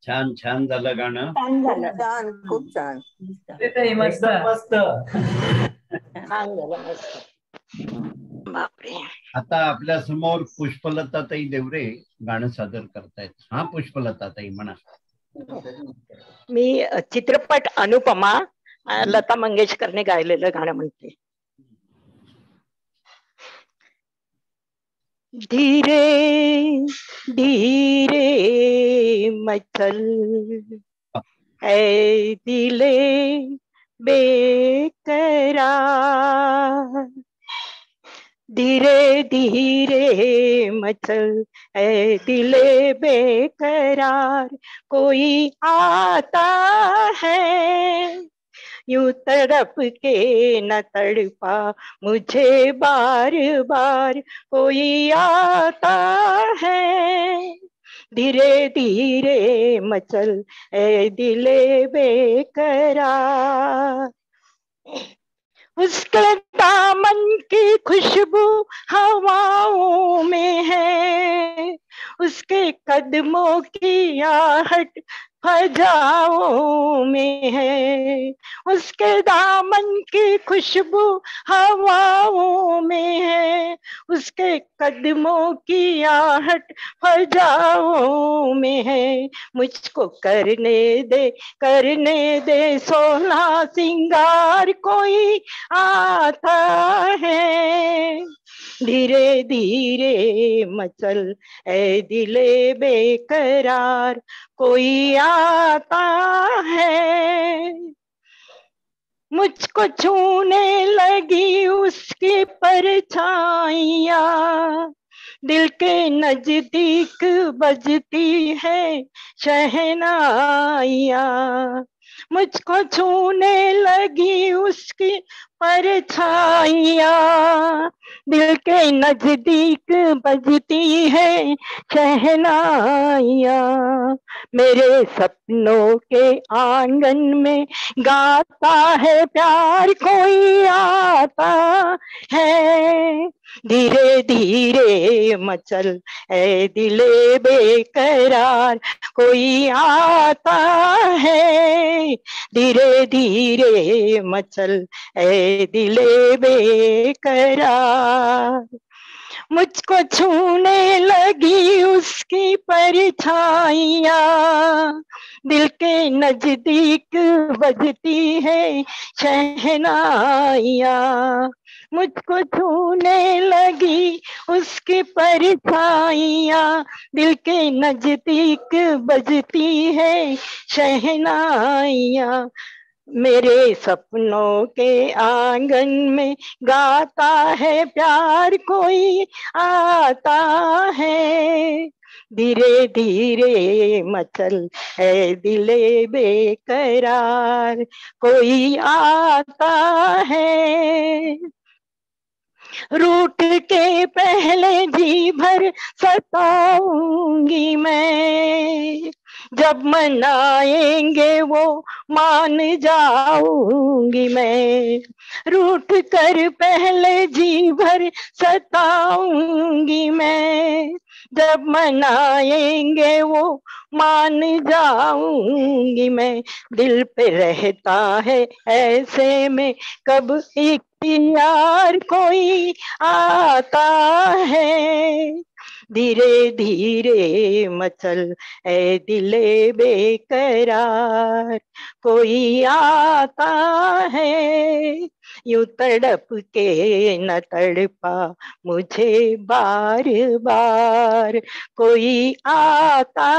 छान छान झालं गाणं. छान झालं. छान खूप छान. मस्त. मस्त. छान झालं मस्त. आता आपल्यासमोर पुष्पलताताई देवरे गाणं सादर करतायत. हा पुष्पलताताई म्हणा. मी चित्रपट अनुपमा लता मंगेशकरने गायलेलं गाणं म्हणते. धीरे धीरे मचल है। दिले बेकरार। धीरे धीरे मचल है दिले बेकरार। कोई आता है यूँ तड़प के न तड़पा, मुझे बार बार कोई आता है। धीरे धीरे मचल ए दिले बेकरार। उसके दामन की खुशबू हवाओं में है। उसके कदमों की आहट फजाओं में है। उसके दामन की खुशबू हवाओं में है। उसके कदमों की आहट फजाओं में है। मुझको करने दे करने दे सोना सिंगार कोई आता है। धीरे धीरे मचल ए दिले बेकरार, कोई आता है। मुझको छूने लगी उसकी परछाइया। दिल के नज़दीक बजती है शहनाइया। मुझको छूने लगी उसकी परछाइया दिल के नज़दीक बजती है शहनाइया मेरे सपनों के आँगन में गाता है प्यार, कोई आता है। धीरे धीरे मचल ए दिले बेकरार, कोई आता है। धीरे धीरे मचल ए दिले बेकरार। मुझको छूने लगी उसकी परछाइया। दिल के नज़दीक बजती है शहनाइया। मुझको छूने लगी उसकी परछाइया। दिल के नज़दीक बजती है शहनाइया। मेरे सपनों के आँगन में गाता है प्यार, कोई आता है। धीरे धीरे मचल है दिले बेकरार, कोई आता है। रूट के पहले जी भर सताऊँगी मैं। जब मनाएँगे वो, मान जाऊँगी मैं। रूठ कर पहले जी भर सताऊँगी मैं। जब मनाएँगे वो, मान जाऊँगी मैं। दिल पे रहता है ऐसे में, कब इख्तियार कोई आता है? धीरे धीरे मचल ए दिले बेकरार। कोई आता है, यू तड़प के न तड़पा मुझे बार बार कोई आता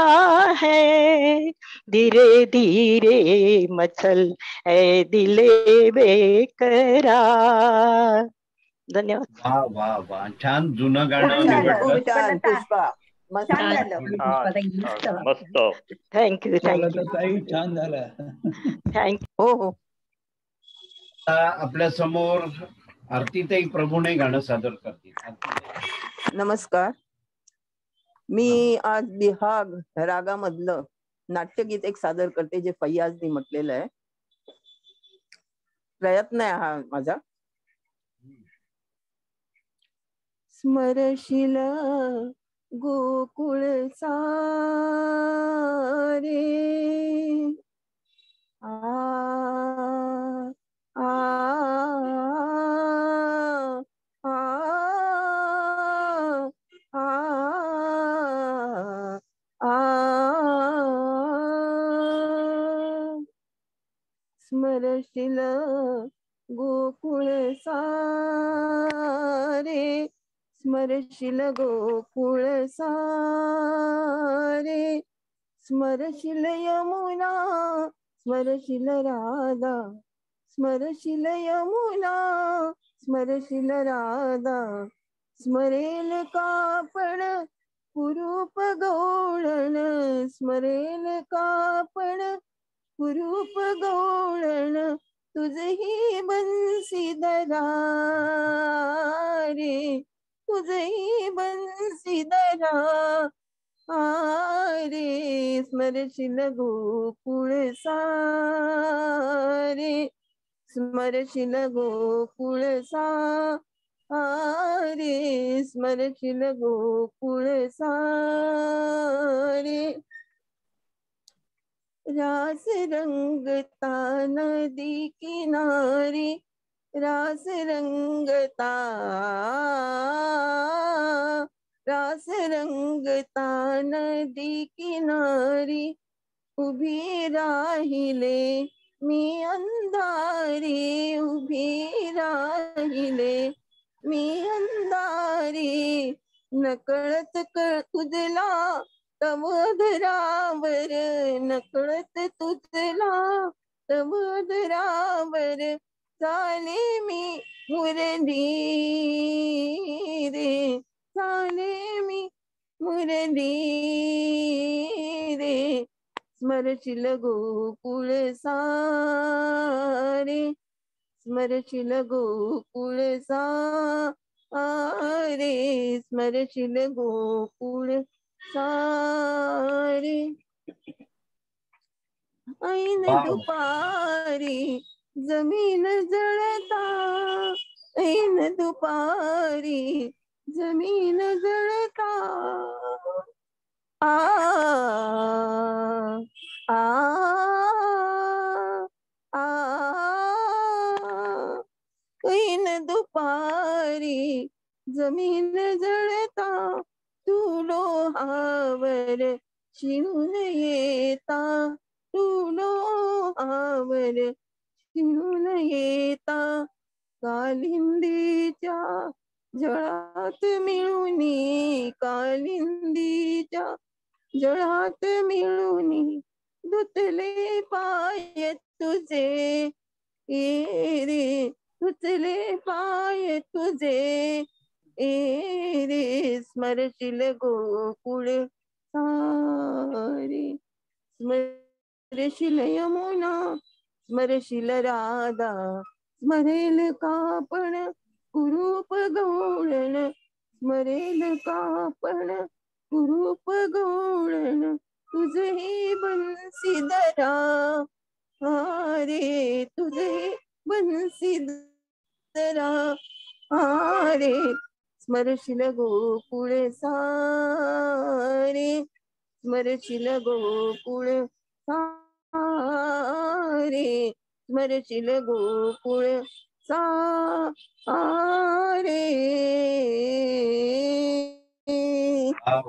है, धीरे धीरे मचल ए दिले बेकरार। धन्यवाद. वा वा वा. छान जुनं गाणं निवडलं. मस्त थँक्यू थँक्यू ताई छान झालं. थँक्यू हो हो. आता आपल्यासमोर आरतीताई प्रभूने गाणं सादर करतील. नमस्कार. मी आज बिहाग रागामधलं नाट्यगीत एक सादर करते जे फैयाजनी म्हटलेलं आहे. प्रयत्न आहे हा माझा. स्मरशील गोकुळ सारे. आ आ आ आ आ. स्मरशील गोकुळ सारे. स्मरशील गोकुळ सारे। स्मरशील यमुना स्मरशील राधा। स्मरशील यमुना स्मरशील राधा। स्मरेल कापण कुरूप गौळण स्मरेल कापण कुरूप गौळण तुझही बंसीधरा रे तुझही बंसीधरा आरे स्मरशील गोकुळ सारे। स्मरशील गोकुळ सारे स्मरशील गोकुळ सारे। रास रंगता नदी किनारे रास रंगता रास रंगता नदी किनारी उभी राहिले, मी अंधारी उभी राहिले, मी अंधारी नकळत तुझला तव धरावर, नकळत तुझला तव धरावर चाले मी मुरली रे। चाले मी मुरली रे। स्मरशील गोकुळ सारे स्मरशील गोकुळ सारे स्मरशील गोकुळ सारे ऐन. दुपारी ज़मीन जड़ता ऐन दुपारी ज़मीन जड़ता। आ आ आ ऐन दुपारी ज़मीन जड़ता। तू लोहावर शिणून येता तू लोहावर येता कालिंदीच्या जळात मिळूनी कालिंदीच्या जळात मिळूनी धुतले पाय तुझे ए रे धुतले पाय तुझे ए रे स्मरशील गोकुळ सारे, स्मरशील यमुना स्मरशील राधा, स्मरेल कापण, कुरूप गौळण स्मरेल कापण, कुरूप गौळण तुझही बंसीधरा हारे तुझे बंसीधरा हारे स्मरशील गोकुळ सारे स्मरशील गोकुळ सारे स्मरशील गोकुळ सारे।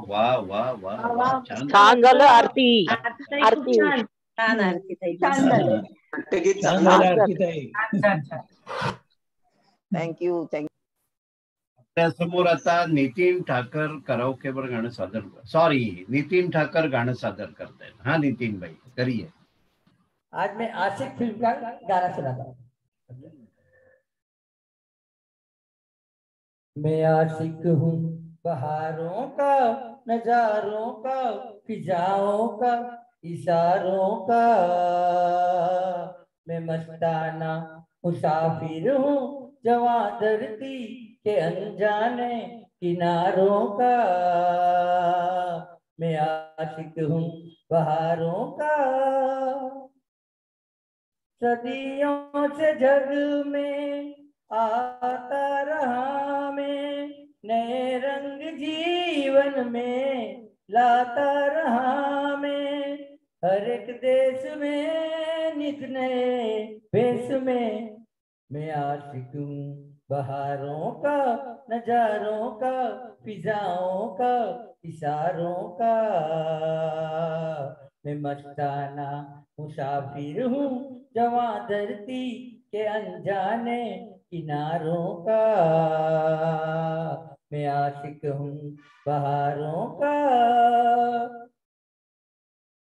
वा वा वा छान छान झालं आरती आरती आरती छान। आरती चांगलं अर्पिताई छान। छान थँक्यू थँक्यू आता नितीन ठाकर गाणं सादर सॉरी नितीन ठाकर गाणं सादर करतायत. हा नितीन भाई करिए. आज मैं आशिक फ़िल्म का गाना सुनाता हूँ। मैं आशिक हूँ बहारों का, नजारों का, फिजाओं का, इशारों का। मैं मस्ताना मुसाफिर हूँ जवा धरती के अनजाने किनारों का। मैं आशिक हूँ बहारों का सदियों से जग में, आता रहा मैं, नए रंग जीवन में, लाता रहा मैं। हर एक देश में, नित नए भेष में, मैं आशिक हूँ, बहारों का, नजारों का, फिजाओं का, इशारों का। मैं मस्ताना, मुसाफिर हूँ जवा धरती के अनजाने किनारों का। मैं आशिक हूँ बहारों का।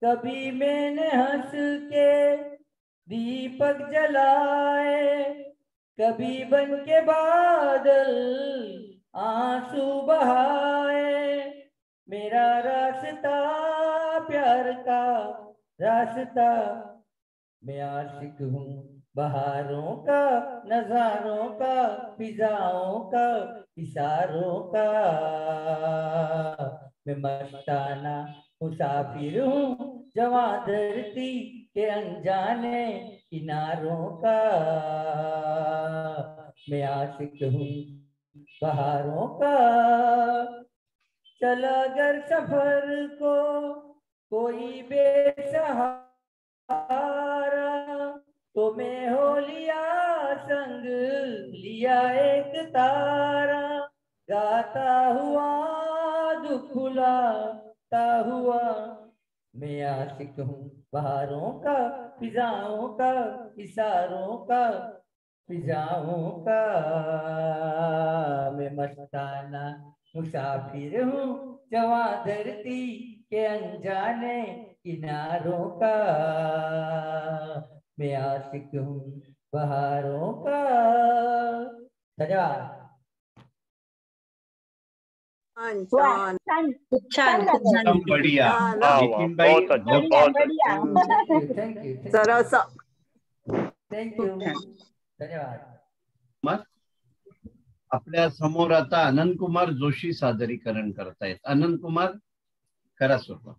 कभी मैंने हंस के दीपक जलाए, कभी बन के बादल आँसू बहाए। मेरा रास्ता प्यार का रास्ता मैं आशिक हूँ, बहारों का, नजारों का फिजाओं का, इशारों का। मैं मस्ताना मुसाफिर हूँ जवा धरती के अनजाने किनारों का। मैं आशिक हूँ, बहारों का। चला अगर सफ़र को कोई बेसहारा तो मैं हो लिया संग लिया एक तारा। गाता हुआ दुखुलाता हुआ। मैं आशिक हूँ बहारों का फिजाओं का, इशारों का फिजाओं का। मैं मस्ताना मुसाफिर हूँ जवा धरती के अनजाने किनारों का। मैं आशिक हूँ बहारों का। धन्यवाद। बढ़िया. वा, वा, नितीनबाई बहुत अच्छा, अच्छा. धन्यवाद। आपल्या समोर आता अनंत कुमार जोशी सादरीकरण करतायत अनंत कुमार करा सुरुवात।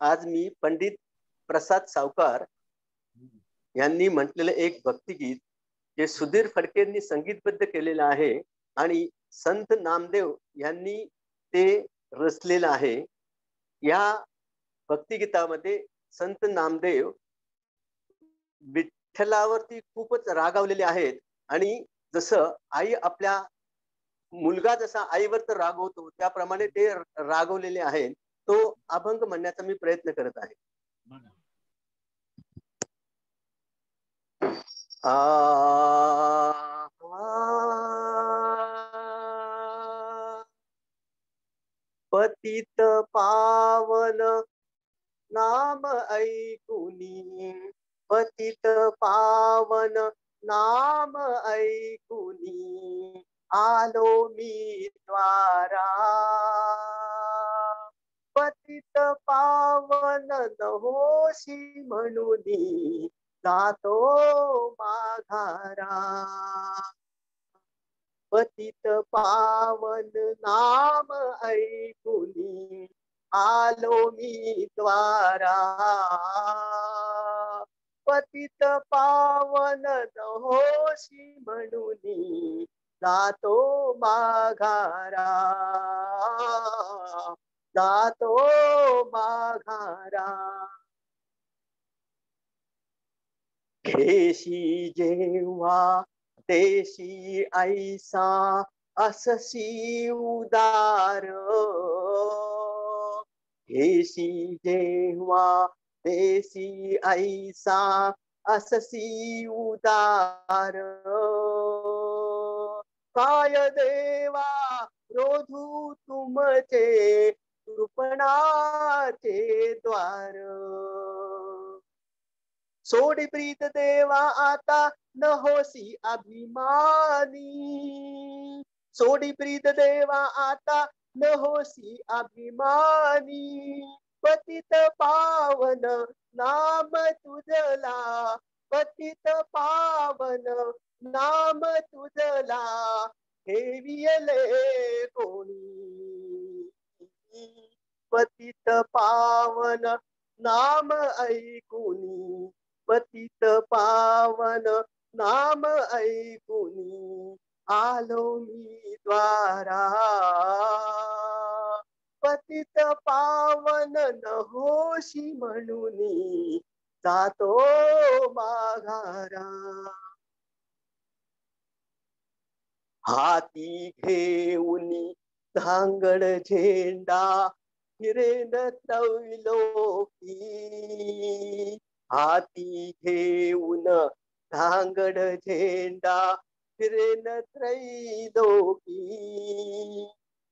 आज मी पंडित प्रसाद सावकार यांनी म्हटलेलं एक भक्तिगीत जे सुधीर फडकेंनी संगीतबद्ध केलेलं आहे आणि संत नामदेव यांनी ते रचलेलं आहे. या भक्तिगीतामध्ये संत नामदेव विठ्ठलावरती खूपच रागावलेले आहेत आणि जसं आई आपल्या मुलगा जसा आईवर तर रागवतो त्याप्रमाणे ते रागवलेले आहेत तो अभंग म्हणण्याचा मी प्रयत्न करत आहे. पतित पावन नाम ऐकुनी. पतित पावन नाम ऐकुनी. आलो मी द्वारा. पतित पावन नहोशी म्हणून. जातो माघारा. पतित पावन नाम ऐकुनी आलो मी द्वारा. पतित पावन नहोशी म्हणून जातो माघारा. जातो माघारा. खेशी जेव्हा देशी ऐसा, अससी उदार। खेशी जेवा, देशी ऐसा, अससी उदार। काय देवा, रोधू तुमचे, कृपणाचे द्वार। सोडी प्रीत देवा आता न होसी अभिमानी। सोडी प्रीत देवा आता न होसी अभिमानी। पतित पावन नाम तुझला, पतित पावन नाम तुझला ठेवियले कोणी। पतित पावन नाम ऐकुनी पतित पावन नाम ऐकुनी आलो मी द्वारा. पतित पावन न होशी म्हणून जातो माघारा. हाती घेऊन धांगड झेंडा फिरेन की हाती घेऊन धांगड झेंडा फिरेन त्रैलोकी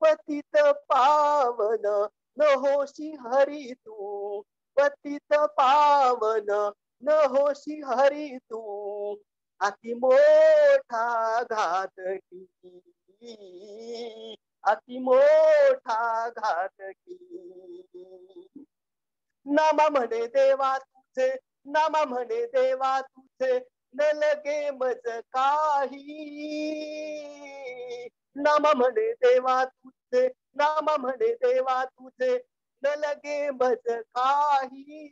पतित पावन न होशी हरी तू पतित पावन न होशी हरी तू. अति मोठा घातकी अति मोठा घातकी. नामा म्हणे देवा तुझे, नामा म्हणे देवा तुझे न लगे मज काही। नामा म्हणे देवा तुझे, नामा म्हणे देवा तुझे न लगे मज काही।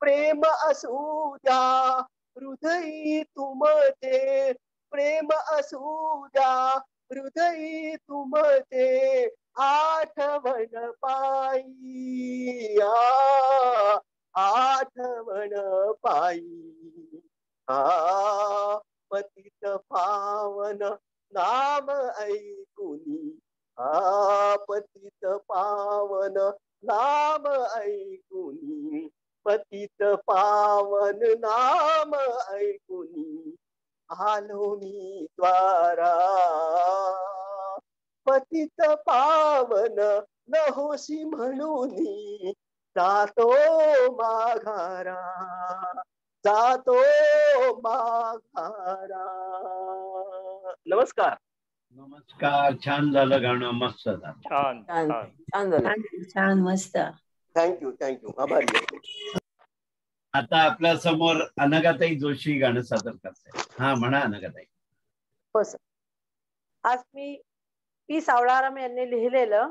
प्रेम असू द्या हृदयी तुमचे प्रेम असू द्या हृदयी तुमचे आठवण पायी आठवण पायी हा पतित पावन नाम ऐकुनी हा पतित पावन नाम ऐकुनी पतित पावन नाम ऐकुनी आलो मी द्वारा. पतित पावन नहोशी म्हणून जातो माघारा जातो माघारा. नमस्कार. नमस्कार छान झालं गाणं मस्त झालं. छान छान. झालं. छान मस्त. थँक्यू थँक्यू आभारी. आता आपल्यासमोर अनघाताई जोशी गाणं सादर करताय हा म्हणा अनघाताई हो सर. आज मी पी सावळाराम यांनी लिहिलेलं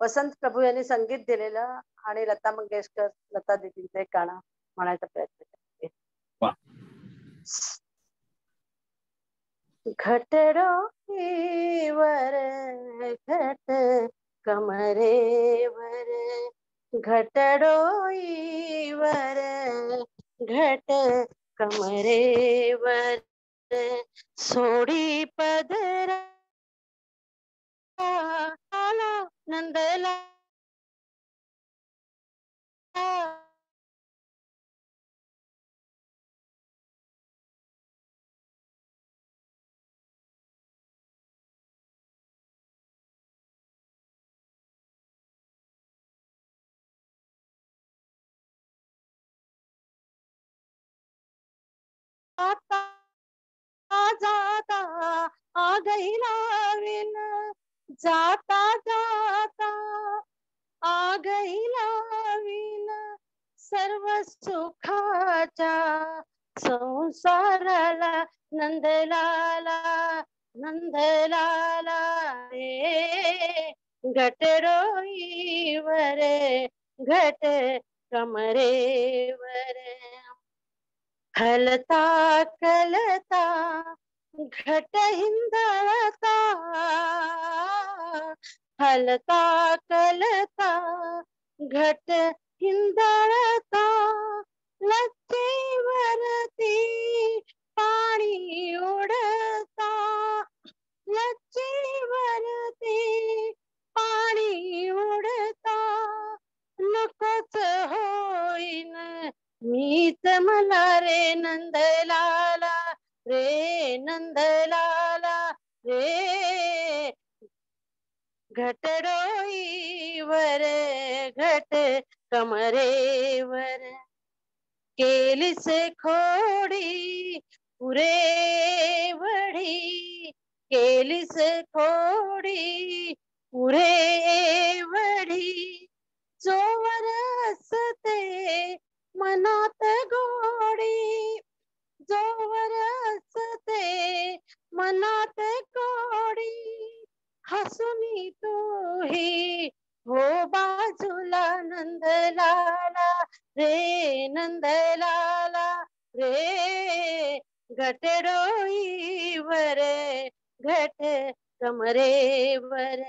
वसंत प्रभू यांनी संगीत दिलेलं आणि लता मंगेशकर लता दिदींचं एक गाणं म्हणायचा प्रयत्न करते वा. घटडोईवर घट कमरेवर घटडोईवर घट कमरेवर सोडी पदरा जाता, आ गईला विन जाता जाता, आ गईला विन सर्व सुखाच्या संसाराला नंदलाला नंदलाला रे। घटरोईवर घट कमरेवर हलता कलता घट हिंदळता हलता कलता, घट हिंदळता लच्चेवरती पाणी उडता लच्चेवरती पाणी उडता नकोच होईन मीच मला रे नंदलाला रे नंदलाला, रे। घटडोईवर घट कमरे वर। कमरेवर केलीस खोडी, पुरे वडी केलीस खोडी, पुरे वडी जोवर असते मनात गोडी। जोवर असते मनात गोडी हसुनी तूही हो। बाजूला नंदलाला, रे नंदलाला, रे घटडोईवर घट कमरेवर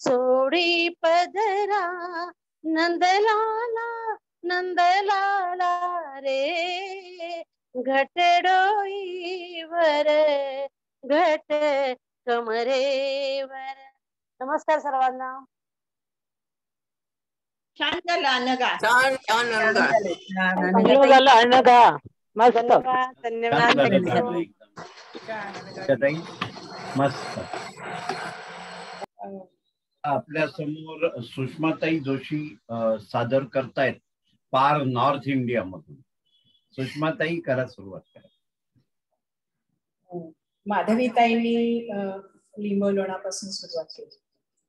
सोडी पदरा नंदलाला नंदलाला रे घटडोईवर घट कमरेवर नमस्कार सर्वांना. छान झालं अनगा छान छान अनघा. चांगलं झालं अनघा मस्त. धन्यवाद. मस्त. आपल्यासमोर सुषमाताई जोशी सादर करतायत पार नॉर्थ इंडिया मधून सुषमाताई करा सुरुवात करा. माधवीताईंनी अं, लिंबोलोणापासून सुरुवात केली.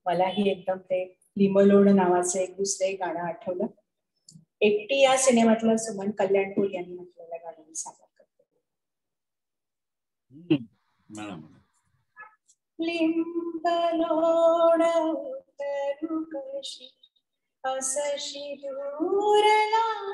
मलाही एकदम ते लिंबोलोण नावाचं एक दुसरं गाणं आठवलं. एकटी या सिनेमातलं सुमन कल्याणपूर यांनी म्हटलेलं गाणं मी सादर करते. हम्म. म्हणा, म्हणा. उतरू कशी? असशी दूर लांब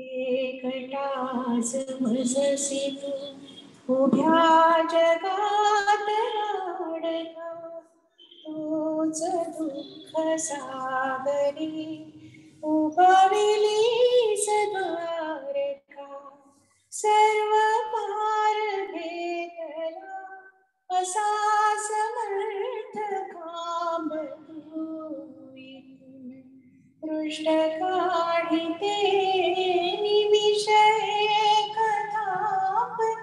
एकटाच मजसी तू उभ्या जगात रडका तोच दुःख सागरी उभविली सदारका सर्व पार भेटला असा समर्थ काम दृष्ट काढिते निमिष कथापतू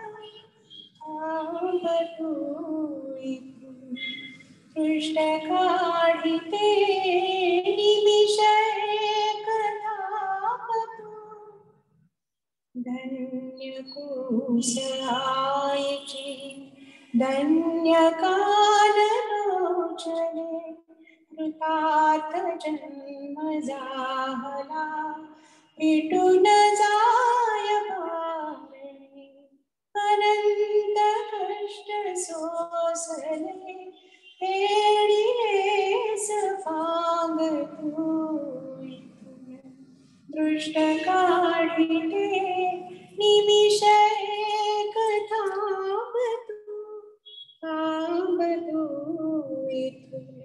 दृष्ट काढिते निमिष कथापतू धन्य कुसळायचे काल लोचने कृतार्थ जन्म झाला भेटून जाय भावने अनंत कष्ट सोसले फेडिले सफांग तू दृष्ट काढिते निमिष कथाबतू थांबतू इथून दृष्ट काढिते निमिष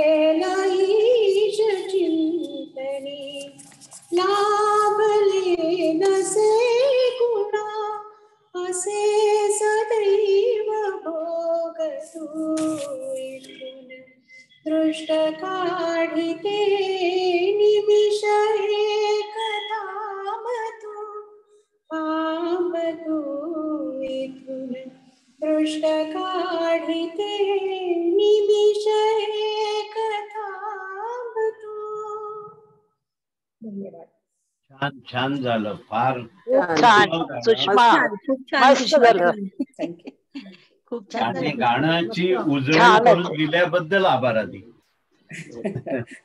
छान झालं फार छान. सुषमा. मस्त झालं खूप छान. आणि. गाण्याची उजळणी छान करून. दिल्याबद्दल आभार आधी.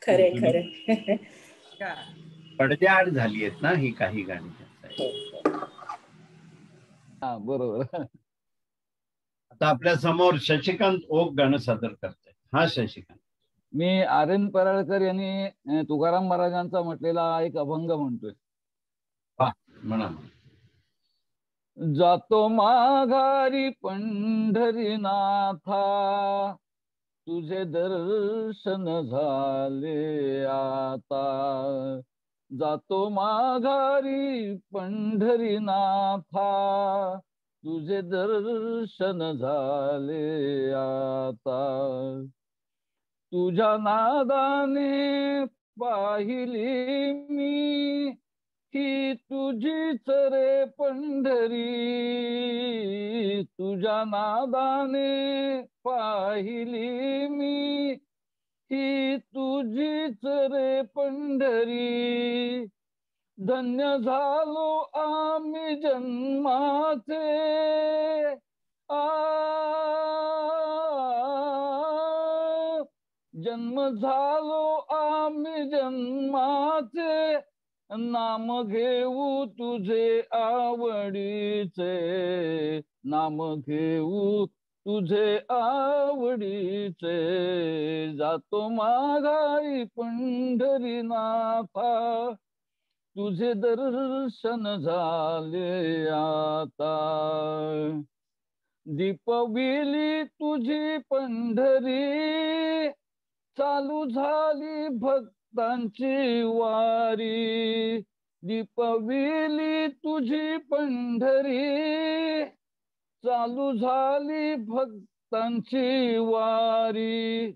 खरे खरे पडद्याआड झाली आहेत ना ही काही गाणी. हा बरोबर. आता आपल्यासमोर शशिकांत ओक गाणं सादर करताय हा शशिकांत. मी आर एन पराळकर यांनी तुकाराम महाराजांचा म्हटलेला एक अभंग म्हणतोय. म्हणा. जातो माघारी पंढरीनाथा. तुझे दर्शन झाले आता. जातो माघारी पंढरीनाथा. तुझे दर्शन झाले आता. तुझ्या नादाने पाहिली मी ही तुझीच रे पंढरी तुझ्या नादाने पाहिली मी. ही तुझीच रे पंढरी धन्य झालो आम्ही जन्माचे. आ जन्म झालो आम्ही जन्माचे. नाम घेऊ तुझे आवडीचे. नाम घेऊ तुझे आवडीचे. जातो माघारी पंढरीनाथा. तुझे दर्शन झाले आता. दीपविली तुझी पंढरी. चालू झाली भक्तांची वारी दीपविली तुझी पंढरी. चालू झाली भक्तांची वारी.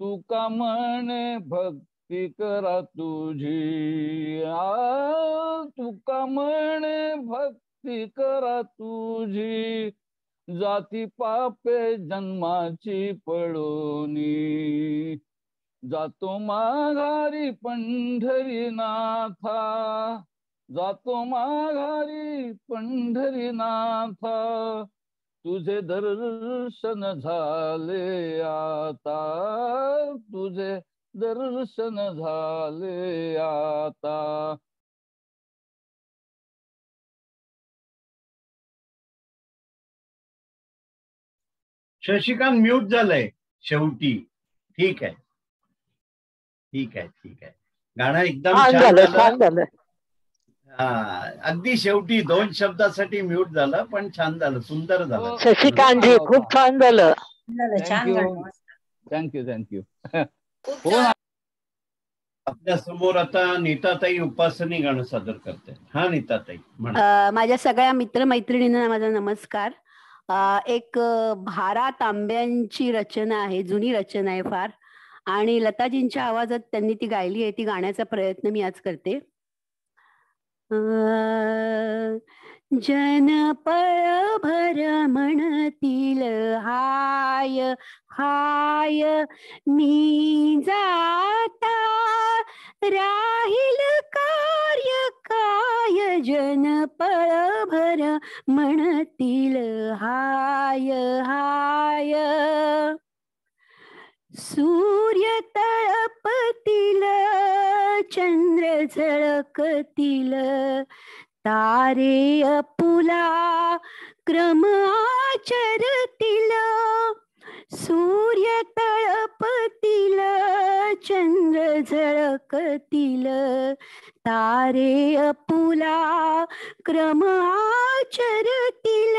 तुका म्हणे भक्ती करा तुझी? आ तुका म्हणे भक्ती करा तुझी? जाती पापे जन्माची पडोनी. जातो माघारी पंढरीनाथा. जातो माघारी पंढरीनाथा. तुझे दर्शन झाले आता. तुझे दर्शन झाले आता. शशिकांत म्यूट झालंय शेवटी. ठीक आहे. ठीक आहे ठीक आहे. गाणं एकदम छान छान झालं झालं. छान झालं. हा अगदी शेवटी दोन शब्दासाठी म्यूट झालं पण छान झालं सुंदर झालं. शशिकांतजी खूप छान झालं. थँक्यू थँक्यू थँक्यू आपल्यासमोर आता नीताताई उपासनी गाणं सादर करते. हा नीताताई माझ्या सगळ्या मित्रमैत्रिणींना माझा नमस्कार. एक भारा तांब्यांची रचना आहे जुनी रचना आहे फार. आणि लताजींच्या आवाजात त्यांनी ती गायली आहे ती गाण्याचा प्रयत्न मी आज करते. अ, भर म्हणतील हाय हाय मी जाता राहील कार्य काय? जन भर म्हणतील हाय हाय. सूर्य तळपतील चंद्र झळकतील तारे अपुला क्रम आचरतील. सूर्य तळपतील चंद्र झळकतील तारे अपुला क्रम आचरतील.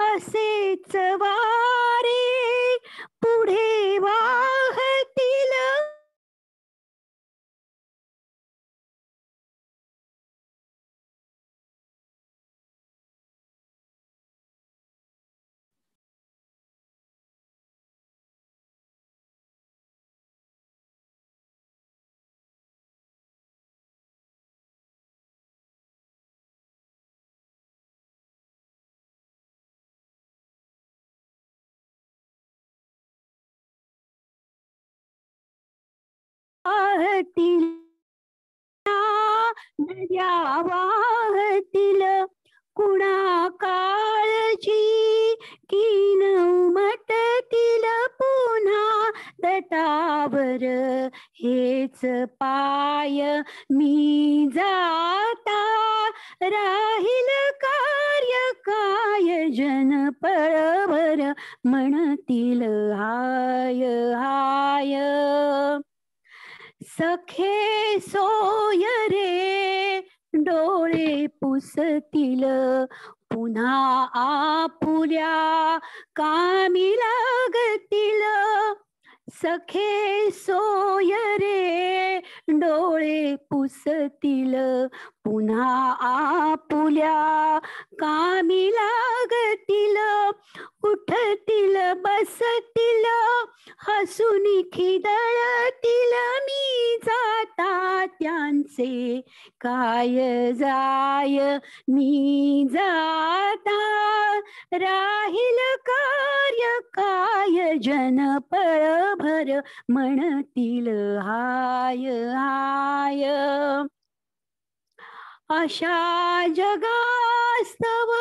असेच वारे पुढे वाहतील. वाहतील. नद्या वाहतील. कुणा काळजी कीन उमटतील. पुन्हा तटावर हेच पाय मी जाता. राहील कार्य काय जन पळवर. म्हणतील हाय हाय. सखे सोय रे डोळे पुसतील. पुन्हा आपुल्या कामी लागतील. सखे सोय रे डोळे पुसतील. पुन्हा आपुल्या कामी लागतील उठतील बसतील हसून खिदळतील. मी जाता त्यांचे काय जाय? मी जाता राहील कार्य काय? जन पळभर म्हणतील हाय हाय. अशा जगास्तव,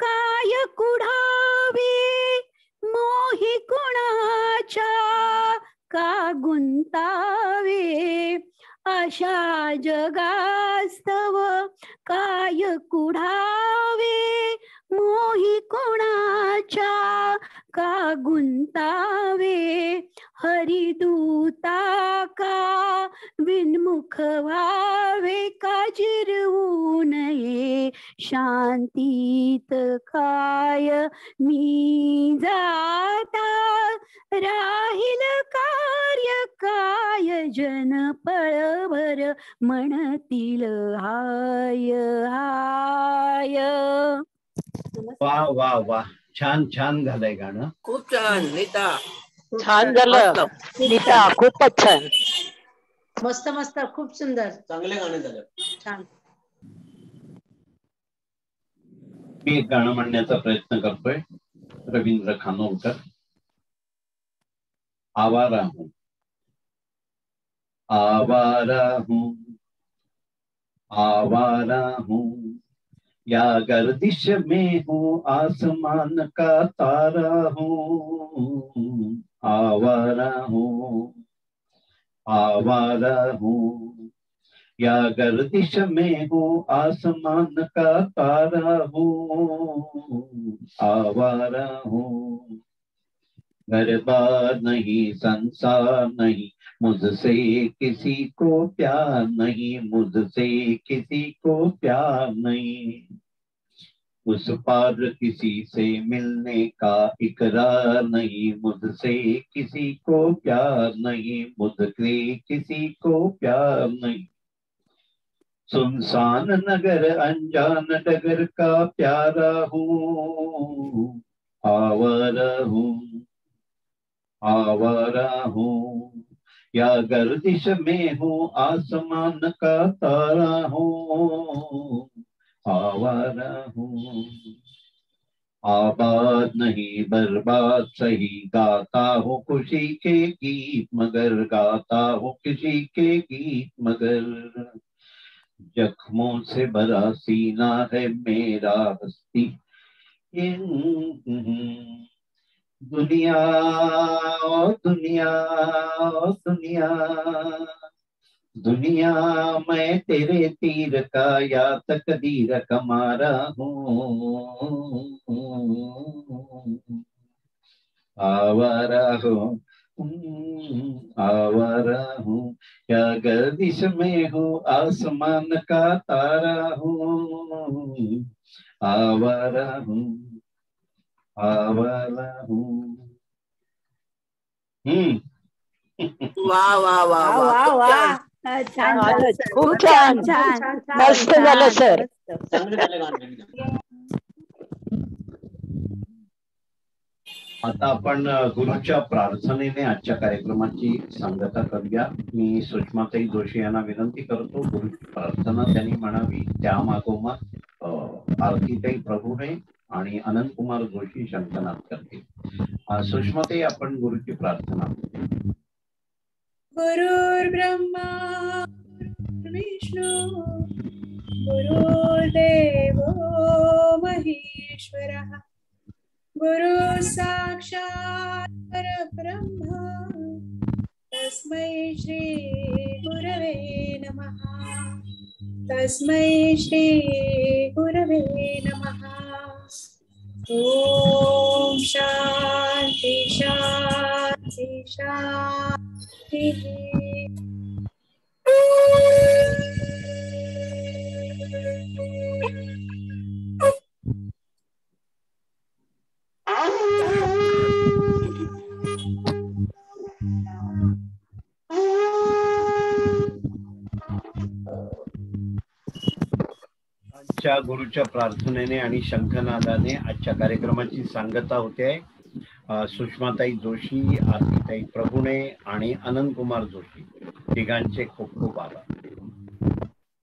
काय कुढावे? मोही कुणाच्या का गुंतावे? अशा जगास्तव, काय कुढावे? मोही कोणाच्या का गुंतावे? हरिदूता का विनमुख व्हावे का जिरवू नये शांतीत काय मी जाता राहील कार्य काय जन पळभर म्हणतील हाय हाय. वा वा वा छान छान झालंय गाणं. खूप छान नीता. छान झालं नीता खूपच छान मस्त मस्त खूप सुंदर. चांगले गाणे झाले. छान. मी एक गाणं म्हणण्याचा प्रयत्न करतोय. रवींद्र खानोलकर. आवारा हूँ आवारा हूँ आवारा हूँ या गर्दिश में हूँ आसमान का तारा हूँ. आवारा हूँ आवारा हूँ या गर्दिश में हूँ, आसमान का तारा हूँ आवारा हूँ घर बार नहीं, संसार नहीं, मुझसे किसी को प्यार नहीं, मुझसे किसी को प्यार नहीं। उस पार किसी से मिलने का इकरार नहीं, मुझसे किसी को प्यार नहीं, मुझसे किसी को प्यार नहीं। सुनसान नगर, अनजान डगर का प्यारा हूँ, आवारा हूँ आवारा हूँ। या गर्दिश में हूँ, आसमान का तारा हूँ। आवारा हूँ आबाद नहीं, बर्बाद सही, गाता हो खुशी के गीत मगर, गाता हो किसी के गीत मगर। जख्मों से भरा सीना है मेरा हस्ती। दुनिया ओ दुनिया ओ दुनिया। दुनिया मैं तेरे तीर का या तकदीर कमारा हूँ। आवारा हूँ आवारा हूँ या गर्दिश में हूँ आसमान का तारा हूँ। आवारा हूँ आवारा हूँ हम्म। वा वा वा वा वा वा खूप वा छान. खूप छान. मस्त झालं सर. आता आपण गुरुच्या प्रार्थनेने आजच्या कार्यक्रमाची सांगता करूया. मी सुषमाताई जोशी यांना विनंती करतो गुरुची प्रार्थना त्यांनी म्हणावी. त्या मागोमाग आरतीताई प्रभूने आणि अनंत कुमार जोशी शंखनाद करतील. सुषमाताई आपण गुरुची प्रार्थना गुरुर्ब्रह्मा विष्णू गुरुर्देव महेश्वरः। गुरु साक्षात् परब्रह्म, तस्मै श्री गुरवे नमः। तस्मै श्री गुरवे नमः। ॐ शान्ति शान्ति, शान्तिः। गुरुच्या प्रार्थनेने आणि शंखनादाने आजच्या कार्यक्रमाची सांगता होते. आहे सुषमाताई जोशी आरतीताई प्रभुणे आणि अनंत कुमार जोशी. तिघांचे खूप खूप आभार.